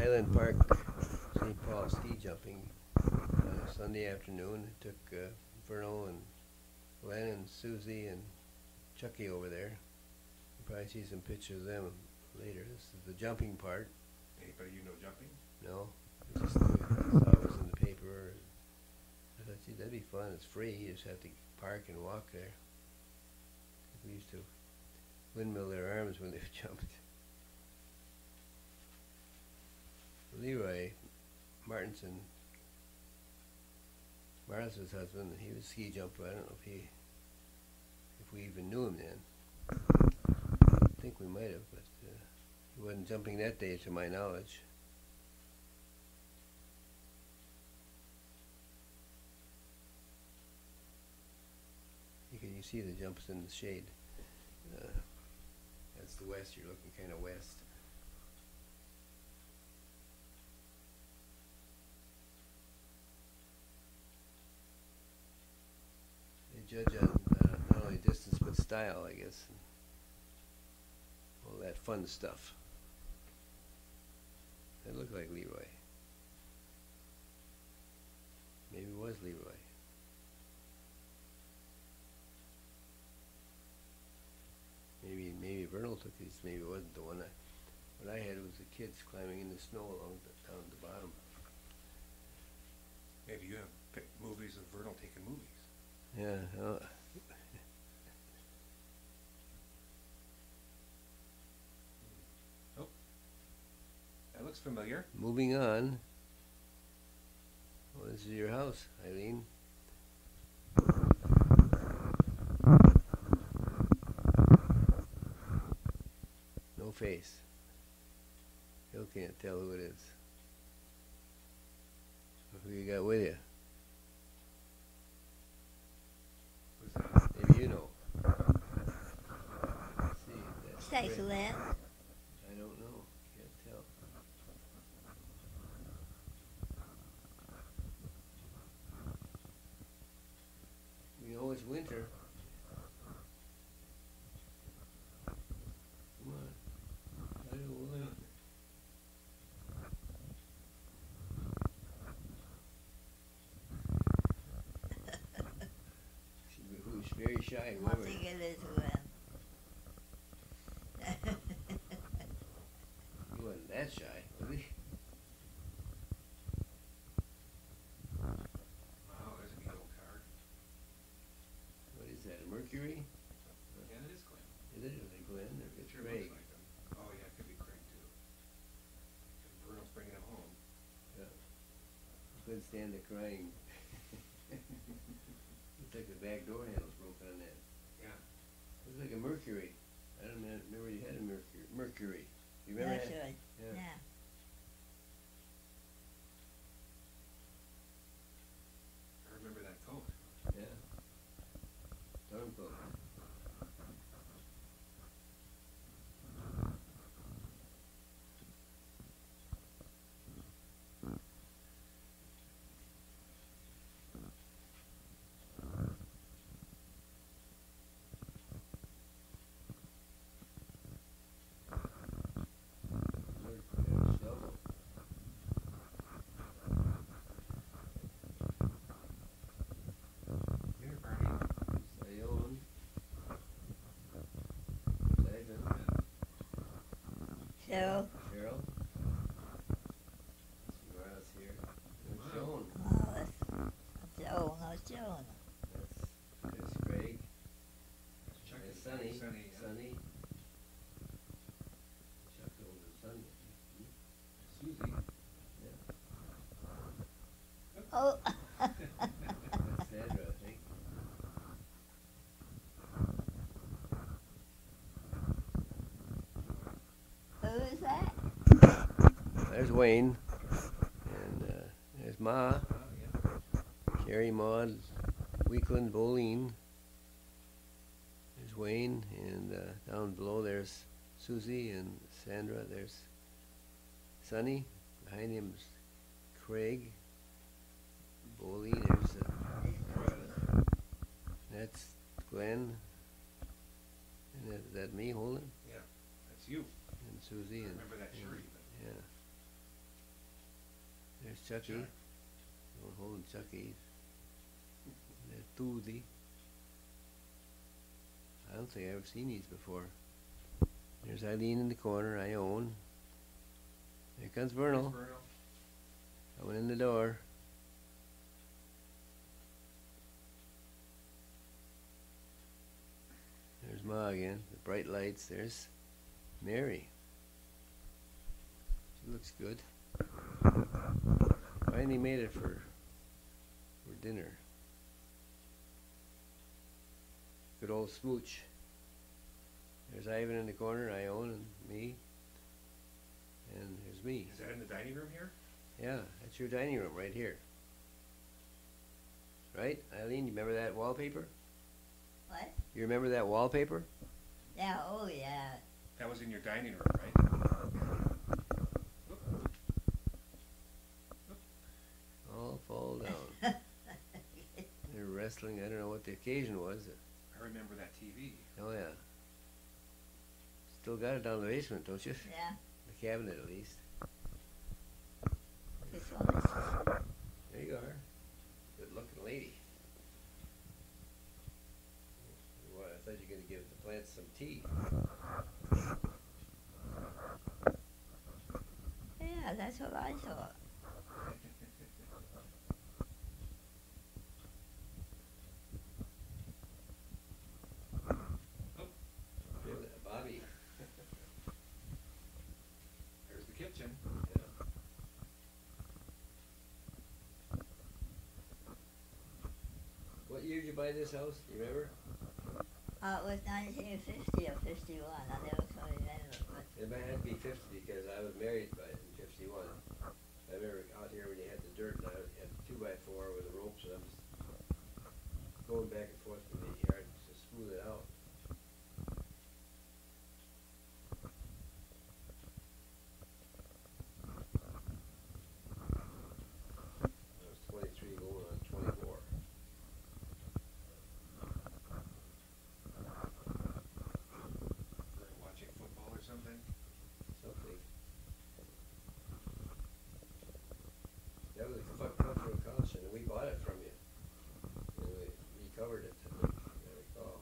S1: Highland Park, St. Paul ski jumping a Sunday afternoon. I took uh, Vernal and Glenn and Susie and Chucky over there. You'll probably see some pictures of them later. This is the jumping part.
S3: Anybody you know jumping?
S1: No, I just uh, saw it was in the paper. I thought, gee, that'd be fun. It's free. You just have to park and walk there. We used to windmill their arms when they jumped. Leroy Martinson, Martha's husband, he was a ski jumper. I don't know if he, if we even knew him then. I think we might have, but uh, he wasn't jumping that day, to my knowledge. You can you see the jumps in the shade. Uh, that's the west. You're looking kind of west. They judge on uh, not only distance but style, I guess. and All that fun stuff. That looked like Leroy. Maybe it was Leroy. Maybe maybe Vernal took these. Maybe it wasn't the one. I, what I had was the kids climbing in the snow along the, down the bottom.
S3: Maybe you have picked movies of Vernal taking movies.
S1: Yeah. Uh,
S3: looks familiar.
S1: moving on. Well, this is your house, Eileen. No face. Still can't tell who it is. Who you got with you? Maybe you know. Let's see.
S2: Say,
S1: Rick.
S2: Glenn.
S1: I don't know. Can't tell. It's winter. Come on. I don't want it. She was very shy,
S2: I
S1: whoever.
S2: think it is Glenn.
S1: He wasn't that shy, was he?
S3: Wow, there's a yellow card.
S1: What is that, a Mercury?
S3: Yeah, it is Glenn.
S1: Is it, is it Glenn or
S3: It
S1: it's
S3: sure
S1: Craig?
S3: looks like him. Oh, yeah, it could be Craig too. 'Cause Vernal's bringing him home.
S1: Couldn't stand the crying. Looks like the back door handle's broken on that.
S3: Yeah.
S1: Looks like a Mercury. I don't know, remember you had a Mercury. Mercury. You remember
S2: That's
S1: that?
S2: right.
S1: Yeah.
S2: Yeah.
S3: I remember that coat.
S1: Yeah. Storm coat. Look, there's Shovel.
S3: Here, Barney.
S1: Sayone. Sagan.
S2: So,
S1: Cheryl. See who else here. There's Joan.
S2: oh, that's Joan, no Joan.
S1: That's, there's Craig.
S3: Chuck
S1: There's
S3: is
S1: Sonny.
S3: Sonny, yeah.
S1: Sonny. Chuck older son. Susie.
S2: Oh,
S1: That's Sandra, I think.
S2: who is that?
S1: There's Wayne. And uh, there's Ma. Carrie Maud, Weekland, Boline. There's Wayne, and uh, down below there's Susie and Sandra. There's Sonny. Behind him's Craig. Boline. There's uh, that's Glenn. And that, is that me holding?
S3: Yeah, that's you.
S1: And Susie and
S3: remember that
S1: and-
S3: shirt even.
S1: Yeah. There's Chucky. Old holding Chucky. There's Tuesday. I don't think I've ever seen these before. There's Eileen in the corner, I own. Here comes Vernal,
S3: Vernal.
S1: coming in the door. There's Ma again, the bright lights. There's Mary. She looks good. Finally made it for for dinner. Good old smooch. There's Ivan in the corner, I own, and me. And there's me.
S3: Is that in the dining room here?
S1: Yeah, that's your dining room right here. Right, Eileen? You remember that wallpaper?
S2: What?
S1: You remember that wallpaper?
S2: Yeah, oh yeah.
S3: That was in your dining room, right?
S1: All fall down. They're wrestling. I don't know what the occasion was.
S3: I remember that TV.
S1: Oh yeah. Still got it down in the basement, don't you?
S2: yeah.
S1: The cabinet, at least.
S2: This one is
S1: There you are. Good-looking lady. What? I thought you were gonna give the plants some tea.
S2: Yeah, that's what I thought.
S1: Give that- Bobby.
S3: There's the kitchen.
S1: Yeah. What year did you buy this house? Do you remember?
S2: Uh, it was 1950 or 51. I never can remember. But
S1: It might have to be fifty because I was married by in fifty-one. I remember out here when you had the dirt and I had a two by four with the ropes and I'm going back and forth with the yard to smooth it out. I was twenty-three going on twenty-four.
S3: Were you watching football or something?
S1: something. That was a cut cut for a caution, and we bought it from you. And we recovered it, I think, I recall.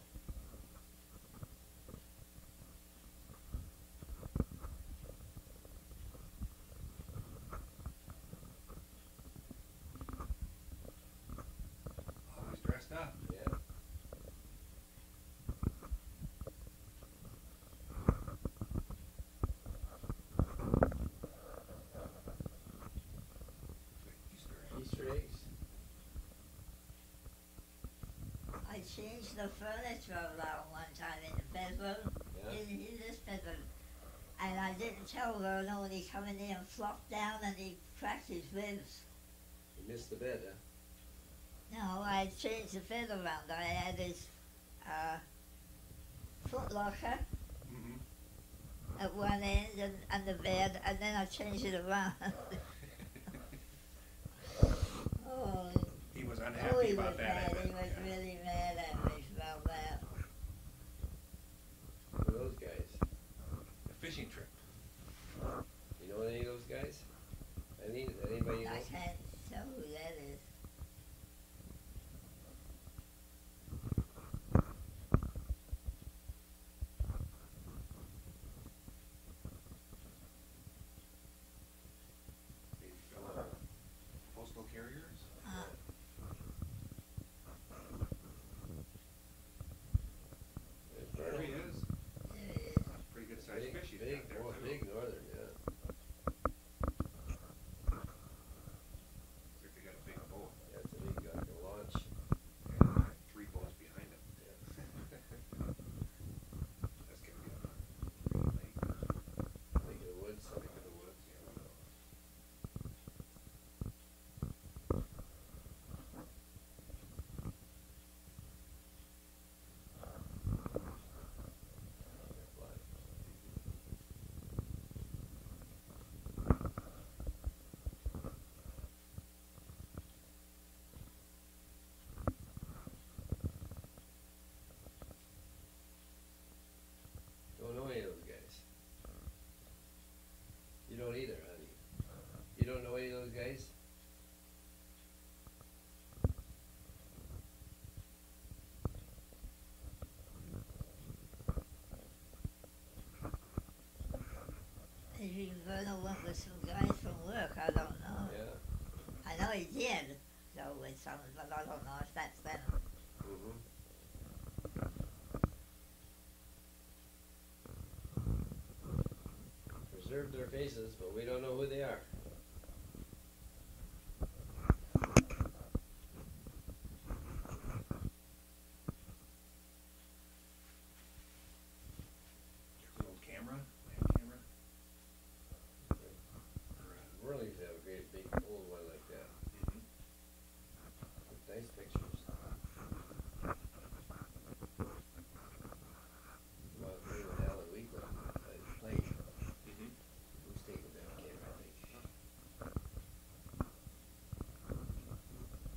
S3: Always dressed up.
S1: Yeah.
S3: Easter egg.
S1: Easter eggs.
S2: I changed the furniture around one time in the bedroom,
S1: Yeah.
S2: in, in this bedroom. And I didn't tell Verno when he come in there and flopped down and he cracked his ribs.
S1: You missed the bed, huh?
S2: No, I changed the bed around. I had this uh, foot locker
S3: Mm-hmm.
S2: at one end and, and the bed, and then I changed it around. oh,
S3: He was
S2: oh,
S3: unhappy
S2: he was
S3: about that. I bet,
S2: was
S3: yeah.
S2: really mad at me about that.
S1: Who are those guys?
S3: A fishing trip.
S1: You know any of those guys? Any, anybody you know?
S2: I can't tell who that is.
S3: The fellow postal
S2: Vernal went with some guys from work, I don't know.
S1: Yeah.
S2: I know he did, though, with some, but I don't know if that's them.
S1: Mm-hmm. Preserved their faces, but we don't know who they are.
S3: Little camera, hand camera. Or, uh,
S1: Worley used to have a great big old one like that.
S3: mhm.
S1: with Nice pictures. Well, we with Alan Weekland, I played,
S3: Mhm.
S1: who's taking that camera, I think.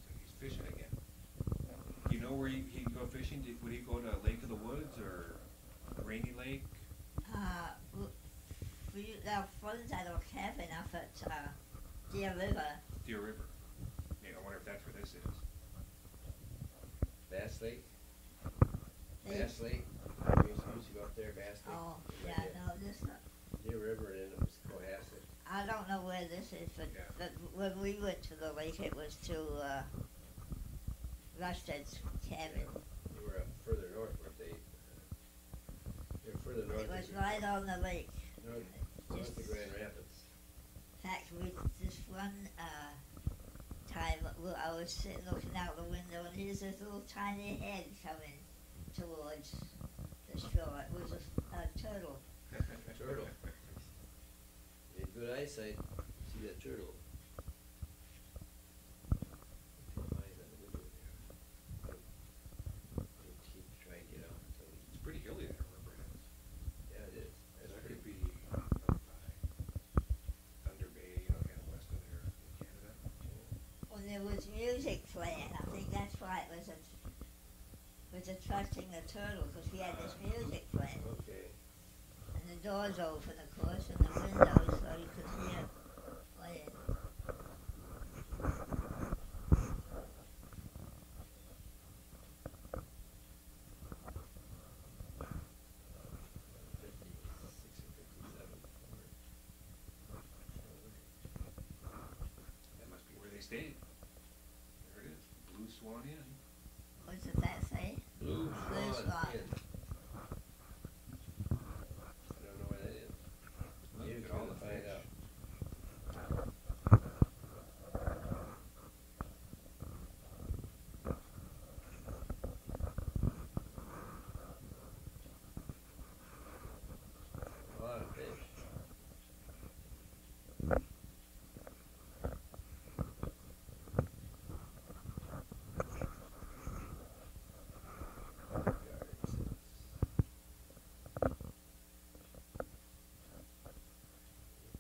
S3: So he's fishing again. Do you he, he'd go fishing? Did, would he go to Lake of the Woods or Rainy Lake?
S2: Uh, w- we, our friends had a cabin up at, uh, Deer River.
S3: Deer River. Yeah, I wonder if that's where this is.
S1: Bass Lake,
S2: They,
S1: Bass Lake, we used to- to go up there, Bass Lake.
S2: oh,
S1: Right
S2: yeah,
S1: there.
S2: no, this, not-
S1: Deer River, and then it was Cohasset.
S2: I don't know where this is, but,
S3: Yeah.
S2: but when we went to the lake, it was to, uh, Rusted's cabin.
S1: You were up further north, weren't they? You're further north.
S2: It was right on the lake.
S1: North, north of Grand Rapids.
S2: In fact, we, this one, uh, time, well, I was sitting looking out the window and here's this little tiny head coming towards the shore. It was a, a turtle.
S1: Turtle. You had good eyesight, see that turtle. Eyes on the window there. He'd keep trying to get out until he,
S3: It's pretty hilly there, River Hills.
S1: yeah, it is. That's
S3: That
S1: pretty
S3: could be up by Thunder Bay, you know, kind of west of there in Canada.
S2: When there was music playing, I think that's why it was a, was attracting the turtle because he had this music playing.
S1: Okay.
S2: And the doors open, of course, and the windows so you could hear playing.
S1: Fifty-six.
S3: That must be where they stayed. There it is, Blue Swan Inn.
S2: What does that say?
S1: Blue
S2: Blue
S1: Swan
S2: Swan.
S1: Inn. I don't know where that is.
S3: Look
S1: You're
S3: at all
S1: gonna
S3: the
S1: find
S3: fish.
S1: out. A lot of fish. Yards.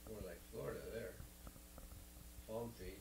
S1: More like Florida there. Palm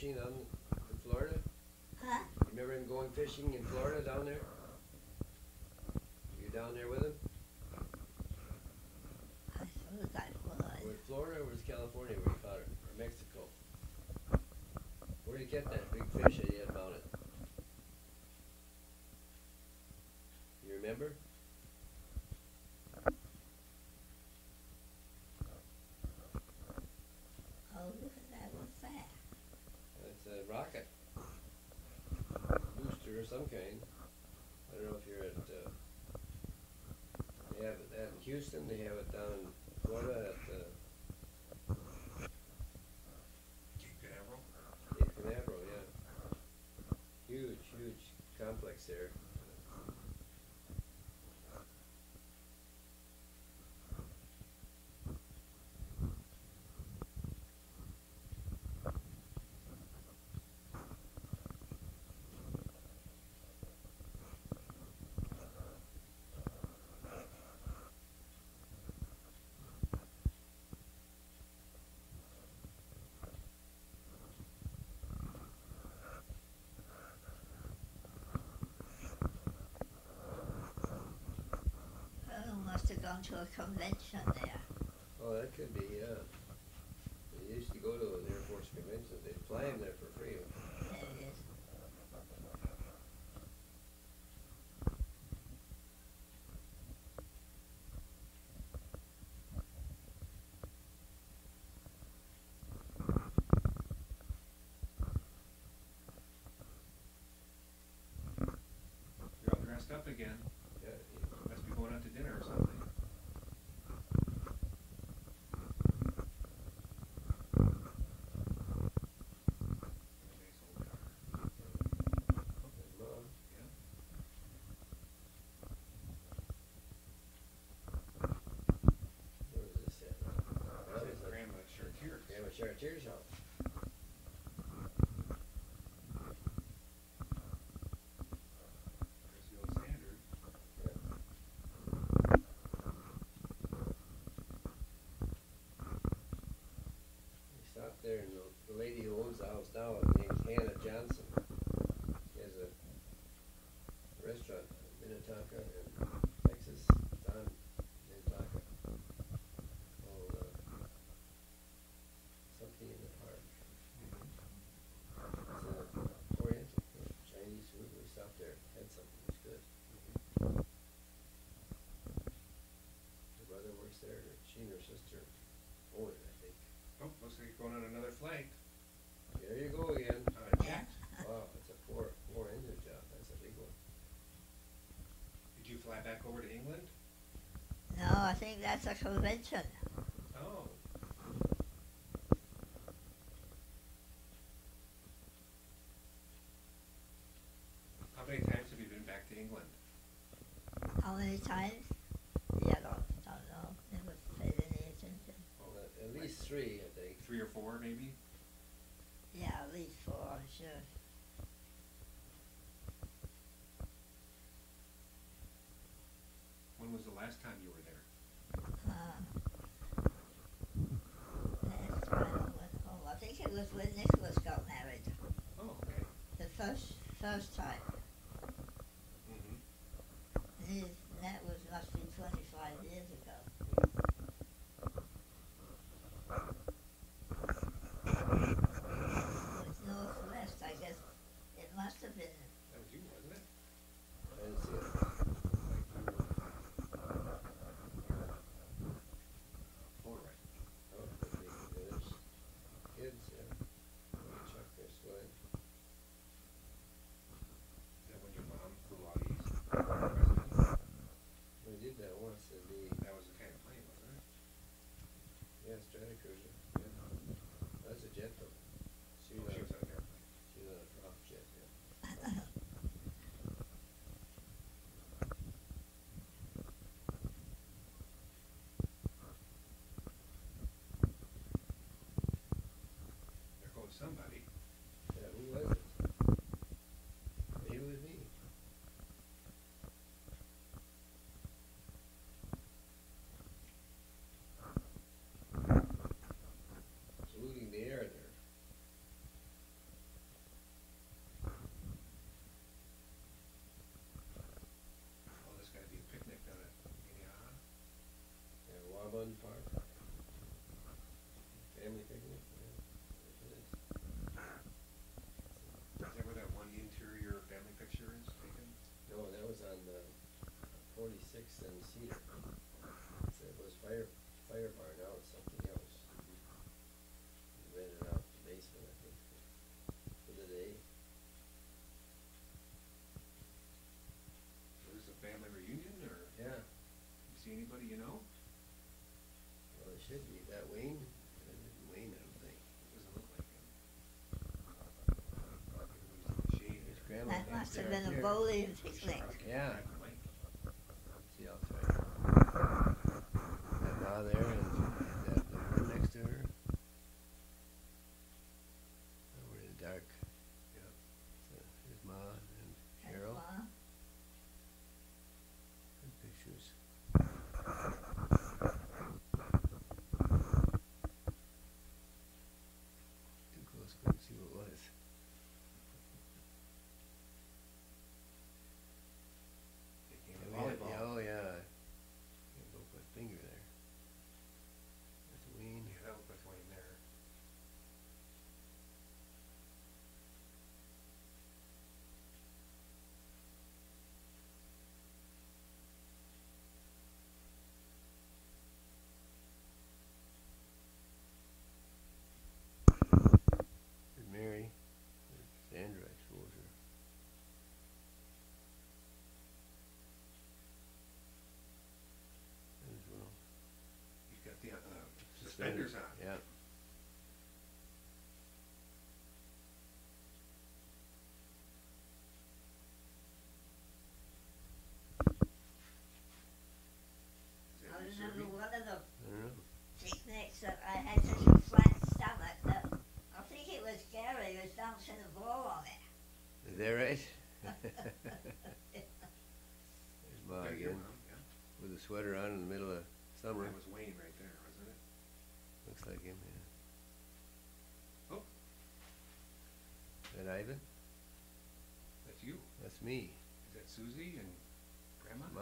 S1: fishing on, in Florida?
S2: Huh?
S1: You remember him going fishing in Florida down there? You down there with him?
S2: I suppose I would.
S1: Was it Florida or was it California where he caught it? Or Mexico? Where did he get that big fish that he had mounted? You remember?
S2: Oh, look at that, what's that?
S1: It's a rocket. Booster of some kind. I don't know if you're at, uh, they have it at Houston, they have it down in Florida at, uh,
S3: Cape Canaveral?
S1: Cape Canaveral, yeah. Huge, huge complex there.
S2: Oh, must have gone to a convention there.
S1: Oh, that could be, yeah. They used to go to an Air Force convention. they'd fly him there for free.
S2: There it is.
S3: You're all dressed up again.
S1: Yeah,
S3: Must be going out to dinner or something. A nice old car.
S1: his mom.
S3: Yeah.
S1: Where was this at? That was
S3: Says
S1: at
S3: Grandma Chartiers.
S1: Grandma Chartier's house.
S3: There's the old standard.
S1: We stopped there and the, lady who owns the house now, her name's Hannah Johnson. She has a restaurant in Minnetonka in Texas, it's on Minnetonka. Called, uh, something in the park. It's uh, oriental, uh, Chinese food, we stopped there, had something, it was good. Her brother works there, she and her sister own I think.
S3: Oh, looks like you're going on another flight.
S1: There you go again.
S3: On a jet.
S1: Wow, it's a four, four engine job, that's a big one.
S3: Did you fly back over to England?
S2: No, I think that's a convention.
S3: Oh. How many times have you been back to England?
S2: How many times? Yeah, I don't, don't know. Never paid any attention.
S3: Oh,
S1: At at least three, I think.
S3: three or four, maybe?
S2: Yeah, at least four, I'm sure.
S3: When was the last time you were there?
S2: Uh, last time I went home, I think it was when Nicholas got married.
S3: Oh, okay.
S2: The first, first time.
S1: Bravo
S2: and
S1: Barb.
S2: must have been a bowling picnic.
S1: Yeah.
S3: Vendors on
S1: David.
S3: That's you.
S1: That's me.
S3: Is that Susie and Grandma?
S1: Ma.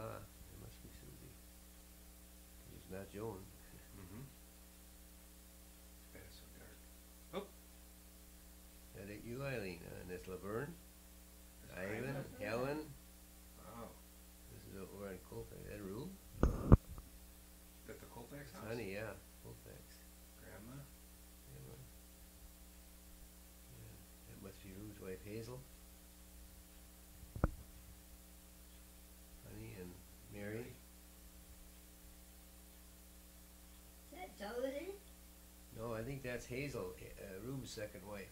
S1: that's Hazel, uh, Rube's second wife.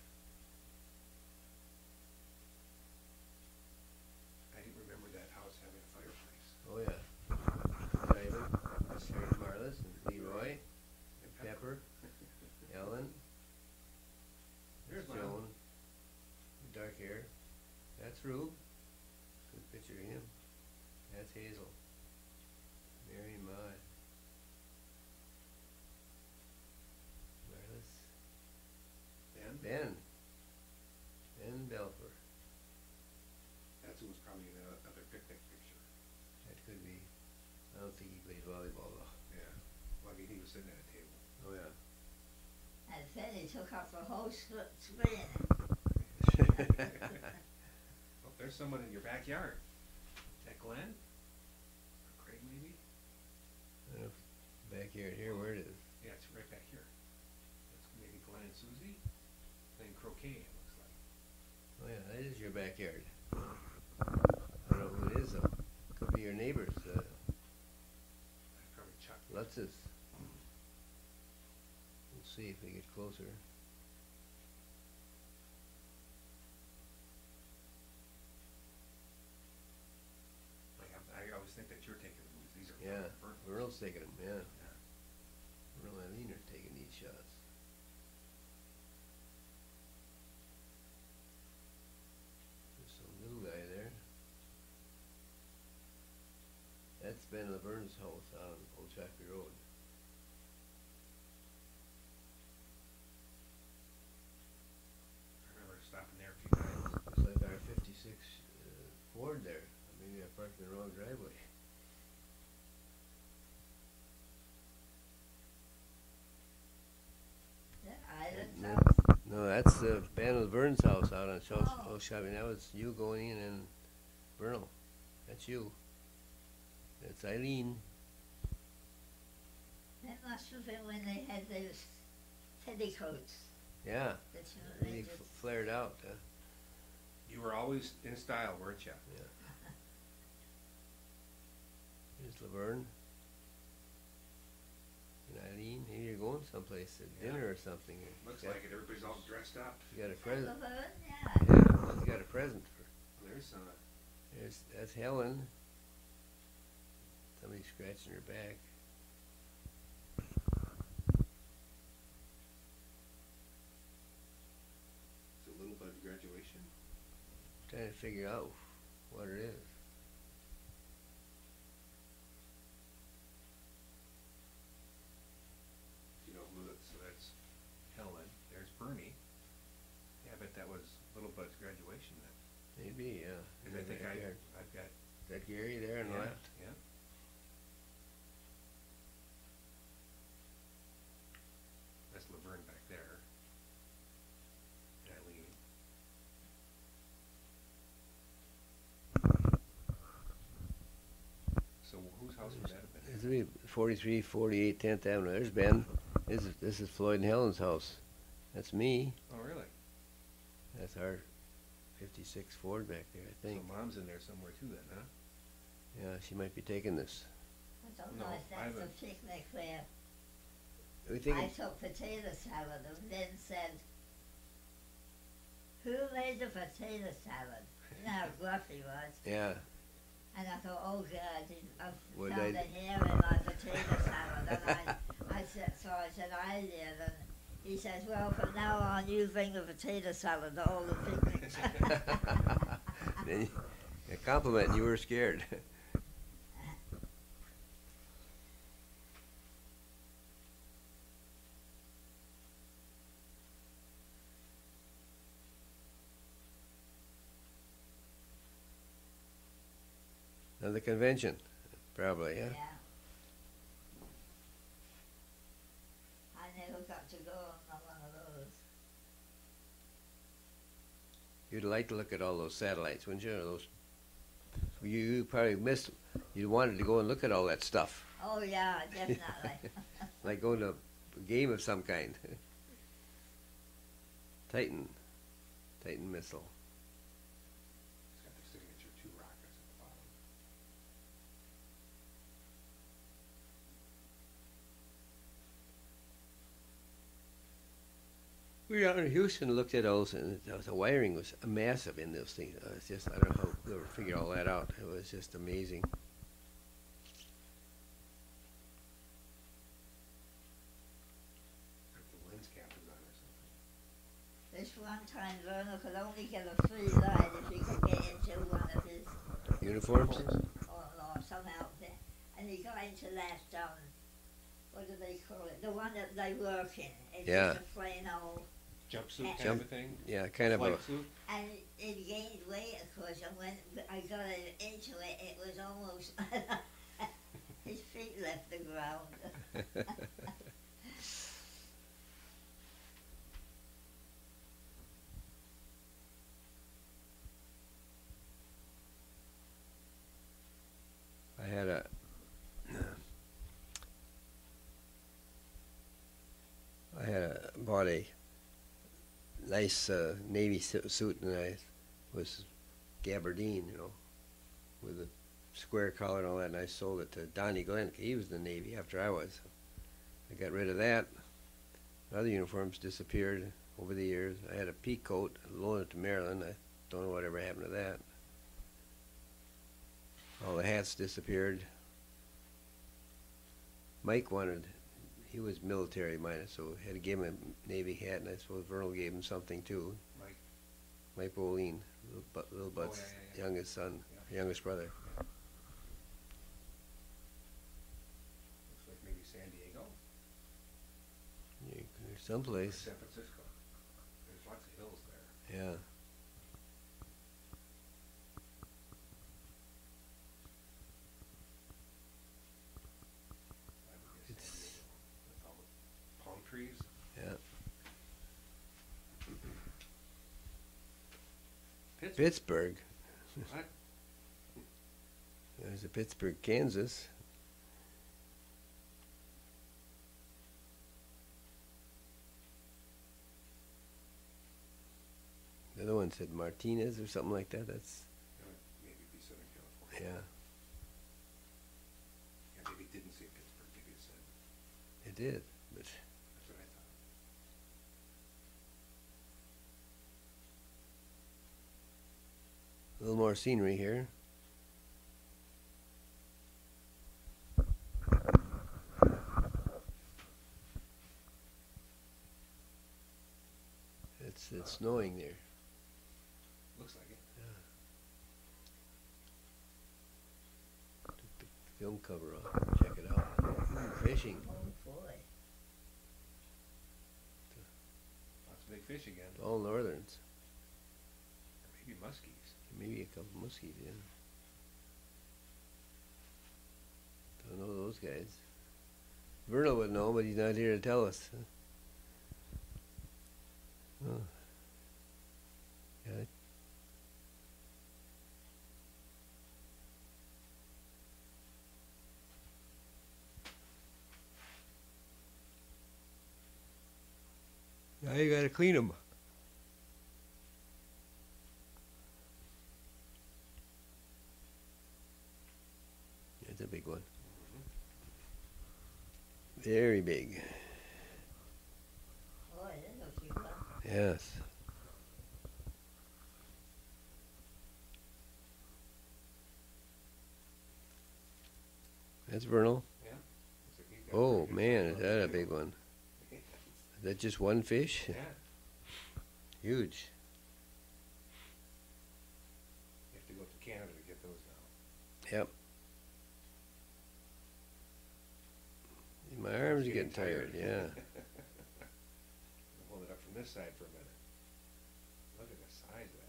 S3: I didn't remember that house having a fireplace.
S1: Oh, yeah. Ivan, that's Harry Marlis, and Leroy,
S3: and
S1: Pepper, Ellen,
S3: There's
S1: Joan, dark hair. That's Rube.
S2: Then took off the whole span.
S3: well, there's someone in your backyard. Is that Glenn? Or Craig, maybe?
S1: Uh, backyard here, where it is.
S3: Yeah, it's right back here. That's maybe Glenn and Susie playing croquet, it looks like.
S1: Oh, yeah, that is your backyard. I don't know who it is, though. Could be your neighbors. Uh,
S3: That's probably Chuck.
S1: Lutz's see if we get closer.
S3: I always think that you're taking the moves. These are
S1: yeah, Earl's taking them. Yeah,
S3: yeah.
S1: Earl and Lean are taking these shots. There's some little guy there. That's been that's the
S2: Bannon
S1: Vernon's
S2: house
S1: out on South
S2: oh.
S1: I mean, that was you going in and Vernon. That's you. That's Eileen.
S2: That must have been when they had those petticoats.
S1: Yeah. they
S2: you
S1: flared out. Huh?
S3: You were always in style, weren't you? Yeah.
S1: Here's Laverne. And Eileen, maybe you're going someplace to
S3: Yeah.
S1: dinner or something.
S3: Looks
S1: got-
S3: like it, everybody's all dressed up.
S1: You got a present.
S2: Yeah.
S1: Yeah, she's got a present for.
S3: There's, uh,
S1: There's that's Helen. Somebody scratching her back.
S3: it's a little bud's graduation.
S1: Trying to figure out what it is.
S3: You know who that, so that's Helen, there's Bernie. Yeah, I bet that was little bud's graduation then.
S1: Maybe, yeah.
S3: Cause I think I,
S1: Is
S3: I've got.
S1: That Gary there on the
S3: yeah,
S1: left?
S3: Yeah. That's Laverne back there. And Eileen. So whose house would that have been?
S1: This would be 43, 48, 10th Avenue. There's Ben. This is this is Floyd and Helen's house. That's me.
S3: Oh, really?
S1: That's our 56 Ford back there, I think.
S3: So mom's in there somewhere too then, huh?
S1: Yeah, she might be taking this.
S2: I don't know
S3: No,
S2: if
S3: I
S2: that's a
S3: haven't.
S2: picnic where
S1: We think
S2: I
S1: it's,
S2: took potato salad and then said, who made the potato salad? You know how gruff he was.
S1: yeah.
S2: And I thought, oh God, I've
S1: What
S2: found
S1: did
S2: a
S1: I-
S2: hair in my potato salad. And I, I said, so I said, I did. And he says, well, from now on, you bring the potato salad to all the picnics.
S1: Then you- a compliment. You were scared. Another convention, probably. Yeah.
S2: I never got to go on one of those.
S1: You'd like to look at all those satellites, wouldn't you? Or Those. You, you probably missed. You wanted to go and look at all that stuff,
S2: Oh yeah, definitely.
S1: like going to a game of some kind. Titan, Titan missile.
S3: It's got the signature two rockets at the bottom.
S1: We were out in Houston, and looked at those, and the, the wiring was massive in those things. Uh, it's just I don't know how they ever figured all that out. It was just amazing.
S3: If the lens cap is on or something.
S2: this one time Werner could only get a free ride if he could get into one of his
S1: Uniforms.
S2: or, or some outfit. And he got into that, um, what do they call it? The one that they work in. It's
S1: Yeah.
S2: just a plain old,
S3: Jumpsuit
S2: Yeah.
S3: kind of a thing?
S1: Yeah, kind of a.
S3: Flight suit?
S2: and it, it gained weight, of course, and when I got into it, it was almost, his feet left the ground.
S1: I had a I had a, bought a nice uh, navy suit and I was gabardine, you know, with a square collar and all that, and I sold it to Donnie Glenn. He was in the Navy after I was. I got rid of that. Other uniforms disappeared over the years. I had a pea coat, loaned it to Maryland. I don't know whatever happened to that. All the hats disappeared. Mike wanted, he was military minded, so had to give him a Navy hat, and I suppose Vernal gave him something too.
S3: Mike.
S1: Mike Boline, little, Bu- little
S3: Oh,
S1: Bud's
S3: yeah, yeah,
S1: youngest son,
S3: Yeah.
S1: youngest brother.
S3: Looks like maybe San Diego
S1: Yeah,
S3: or
S1: someplace,
S3: San Francisco. There's lots of hills there.
S1: yeah.
S3: I would guess San
S1: It's-
S3: Diego with all the palm trees.
S1: Yeah.
S3: Pittsburgh. What?
S1: There's a Pittsburgh, Kansas. The other one said Martinez or something like that. That's
S3: Maybe be Southern California.
S1: yeah,
S3: Yeah, maybe it didn't say Pittsburgh, maybe it said,
S1: it did. But
S3: that's what I thought.
S1: A little more scenery here. It's it's snowing there.
S3: Looks like it.
S1: Took the film cover off. Check it out. Ooh, fishing.
S2: Oh, boy.
S3: Lots of big fish again.
S1: All northerns.
S3: Maybe muskies.
S1: Maybe a couple muskies, yeah. Don't know those guys. Vernal would know, but he's not here to tell us. Oh. Yeah. Now you gotta clean them. That's a big one. Very big.
S2: Boy, this is a cute one.
S1: Yes. That's vernal.
S3: Yeah. Looks like he's got a
S1: Oh man, is that a big one? Is that just one fish?
S3: Yeah,
S1: Huge.
S3: you have to go to Canada to get those now.
S1: Yep. My arms are getting tired. Yeah.
S3: Hold it up from this side for a minute. Look at the size of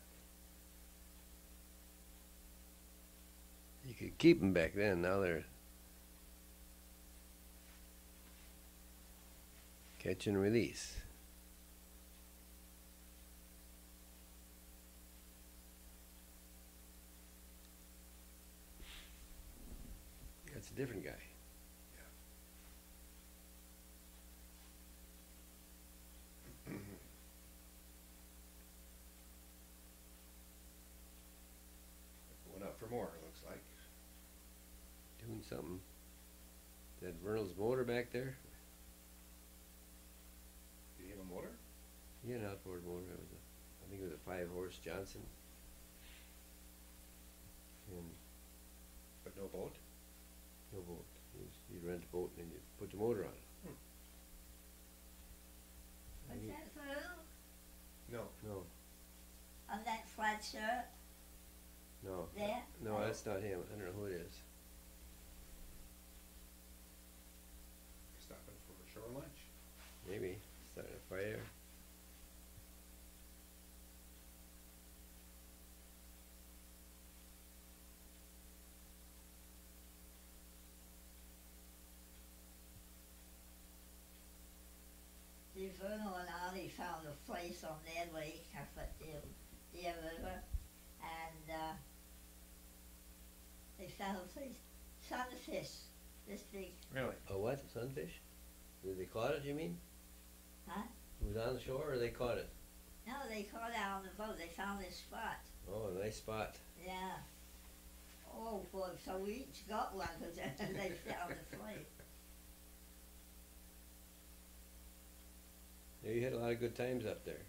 S3: that.
S1: You could keep them back then. Now they're catch and release. That's a different guy.
S3: Going up for more, it looks like.
S1: Doing something. That Vernal's motor back there?
S3: Did he have a motor?
S1: He had an outboard motor. It was a, I think it was a five horse Johnson. And
S3: But no boat?
S1: no boat. He was, you'd rent a boat and you'd put the motor on it. Hmm.
S2: What's that for?
S3: No.
S1: No,
S2: On that flat shirt
S1: no,
S2: there?
S1: no, that's not him. I don't know who it is.
S3: Stopping for lunch?
S1: Maybe starting a fire.
S2: The Vernal and Ollie found a place on their lake up at the Deer River, and uh, they found a place, sunfish, this big,
S3: Really?
S1: A what? Sunfish? Did they caught it? You mean?
S2: Huh?
S1: It was on the shore, or they caught it?
S2: no, they caught it on the boat, they found this spot,
S1: Oh, a nice spot.
S2: yeah. Oh boy, so we each got one, cause they found the place.
S1: Yeah, you had a lot of good times up there.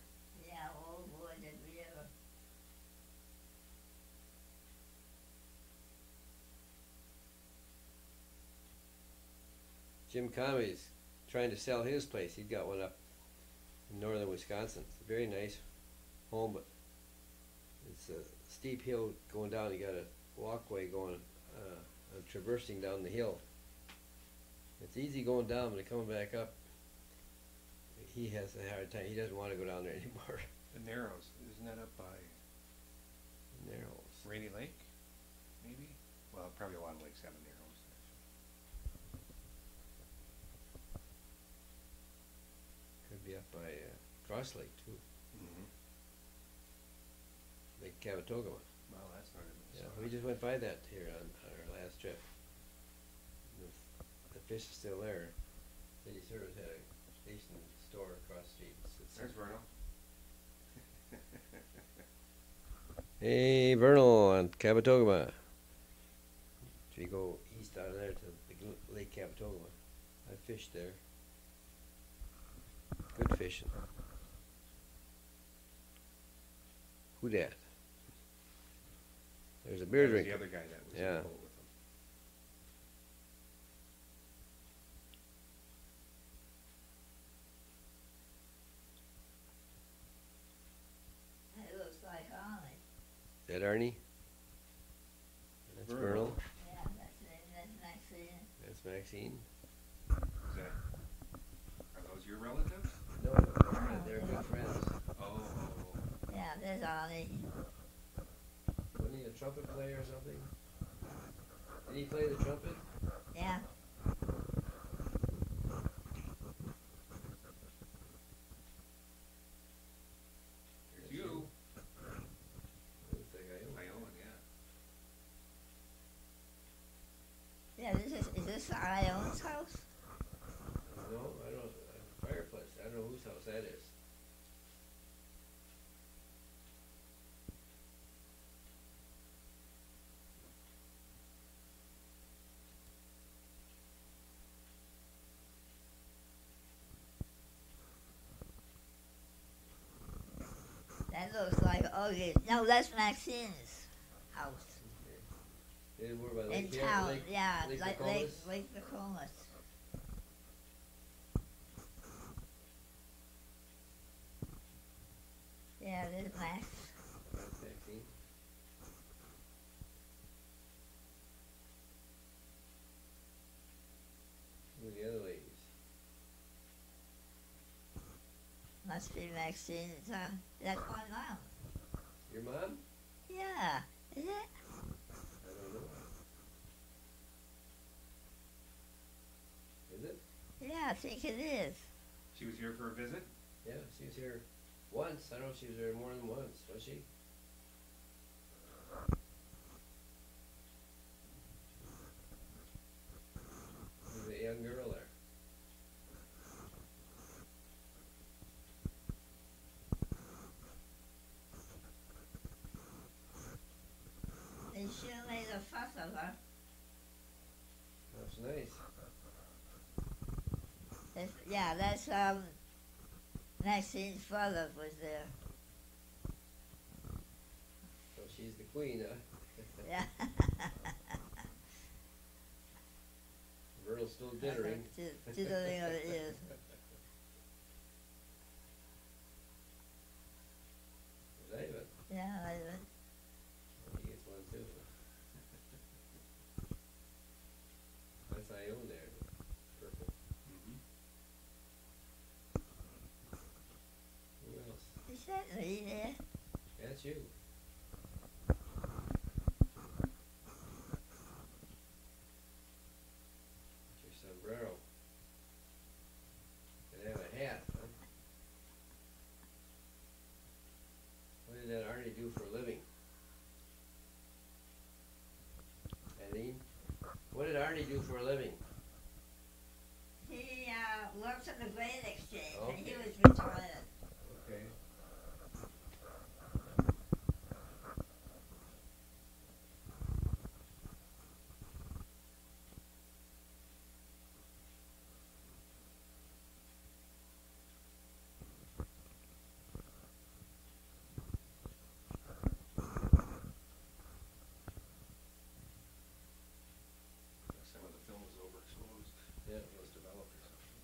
S2: Yeah, oh boy, did we ever.
S1: Jim Conway's trying to sell his place. He's got one up in northern Wisconsin. It's a very nice home, but it's a steep hill going down. You got a walkway going, uh, uh, traversing down the hill. It's easy going down, but coming back up, he has a hard time. He doesn't want to go down there anymore.
S3: The Narrows, isn't that up by
S1: Narrows.
S3: Rainy Lake? Maybe? Well, probably a lot of lakes have a Narrows.
S1: Could be up by uh, Cross Lake too,
S3: Mm-hmm.
S1: Lake Cavatoga.
S3: Well, that's not in
S1: Yeah,
S3: Minnesota.
S1: we just went by that here on, our last trip. The, the fish is still there. City Service had a station store across the street. It's-
S3: There's Vernal.
S1: Hey, Vernal on Kabetogama. Should we go east out of there to the gl- Lake Kabetogama? I fished there. Good fishing. Who dat? There's a beer
S3: That was
S1: drinker.
S3: The other guy that was in
S1: Yeah.
S3: the boat with him.
S2: It looks like Ollie.
S1: Is that Arnie? That's
S3: Vernal.
S1: Vernal.
S2: Yeah, that's it, that's Maxine.
S1: That's Maxine.
S3: Is that, are those your relatives?
S1: No, they're friends. They're good friends.
S3: Oh, oh,
S2: Yeah, Ollie.
S1: Wasn't he a trumpet player or something? Did he play the trumpet?
S2: Yeah,
S3: There's you.
S1: Looks like I
S3: My own, yeah.
S2: yeah, this is, is this Ione's house?
S1: No, I don't, fireplace, I don't know whose house that is.
S2: That looks like, oh, yeah, no, that's Maxine's house.
S1: They were by
S2: In
S1: Lake Car-
S2: town,
S1: Lake-
S2: yeah,
S1: Lake
S2: like Lake,
S1: Nokomis?
S2: Lake Nokomis. Yeah, there's Max.
S1: That's Maxine. Who are the other ladies?
S2: Must be Maxine's, uh, that's my mom.
S1: Your mom?
S2: Yeah, is it?
S1: I don't know. Is it?
S2: Yeah, I think it is.
S3: She was here for a visit?
S1: Yeah, she was here once, I don't know if she was here more than once, was she? There's a young girl there.
S2: They sure made of her.
S1: That's nice.
S2: That's, yeah, that's, um, Maxine's father was there.
S1: So she's the queen, huh?
S2: Yeah.
S1: Vernal's still dittering.
S2: Just Diddling of it is.
S1: David,
S2: Yeah, I,
S1: he gets one too. That's Ione there, purple.
S3: Mm-hmm.
S1: Who else?
S2: is that me there?
S1: That's you. That's your sombrero. And have a hat, huh? What did that Arnie do for a living? Eileen? Arnie do for a living?
S2: He, uh, works at the grain exchange and he
S1: Okay.
S2: was retired.
S1: Okay.
S3: Some of the film was overexposed.
S1: Yeah.
S3: It was developed or something.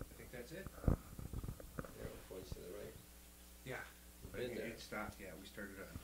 S3: I think that's it.
S1: Arrow points to the right.
S3: Yeah.
S1: Been
S3: It-
S1: there.
S3: It stopped, yeah, we started on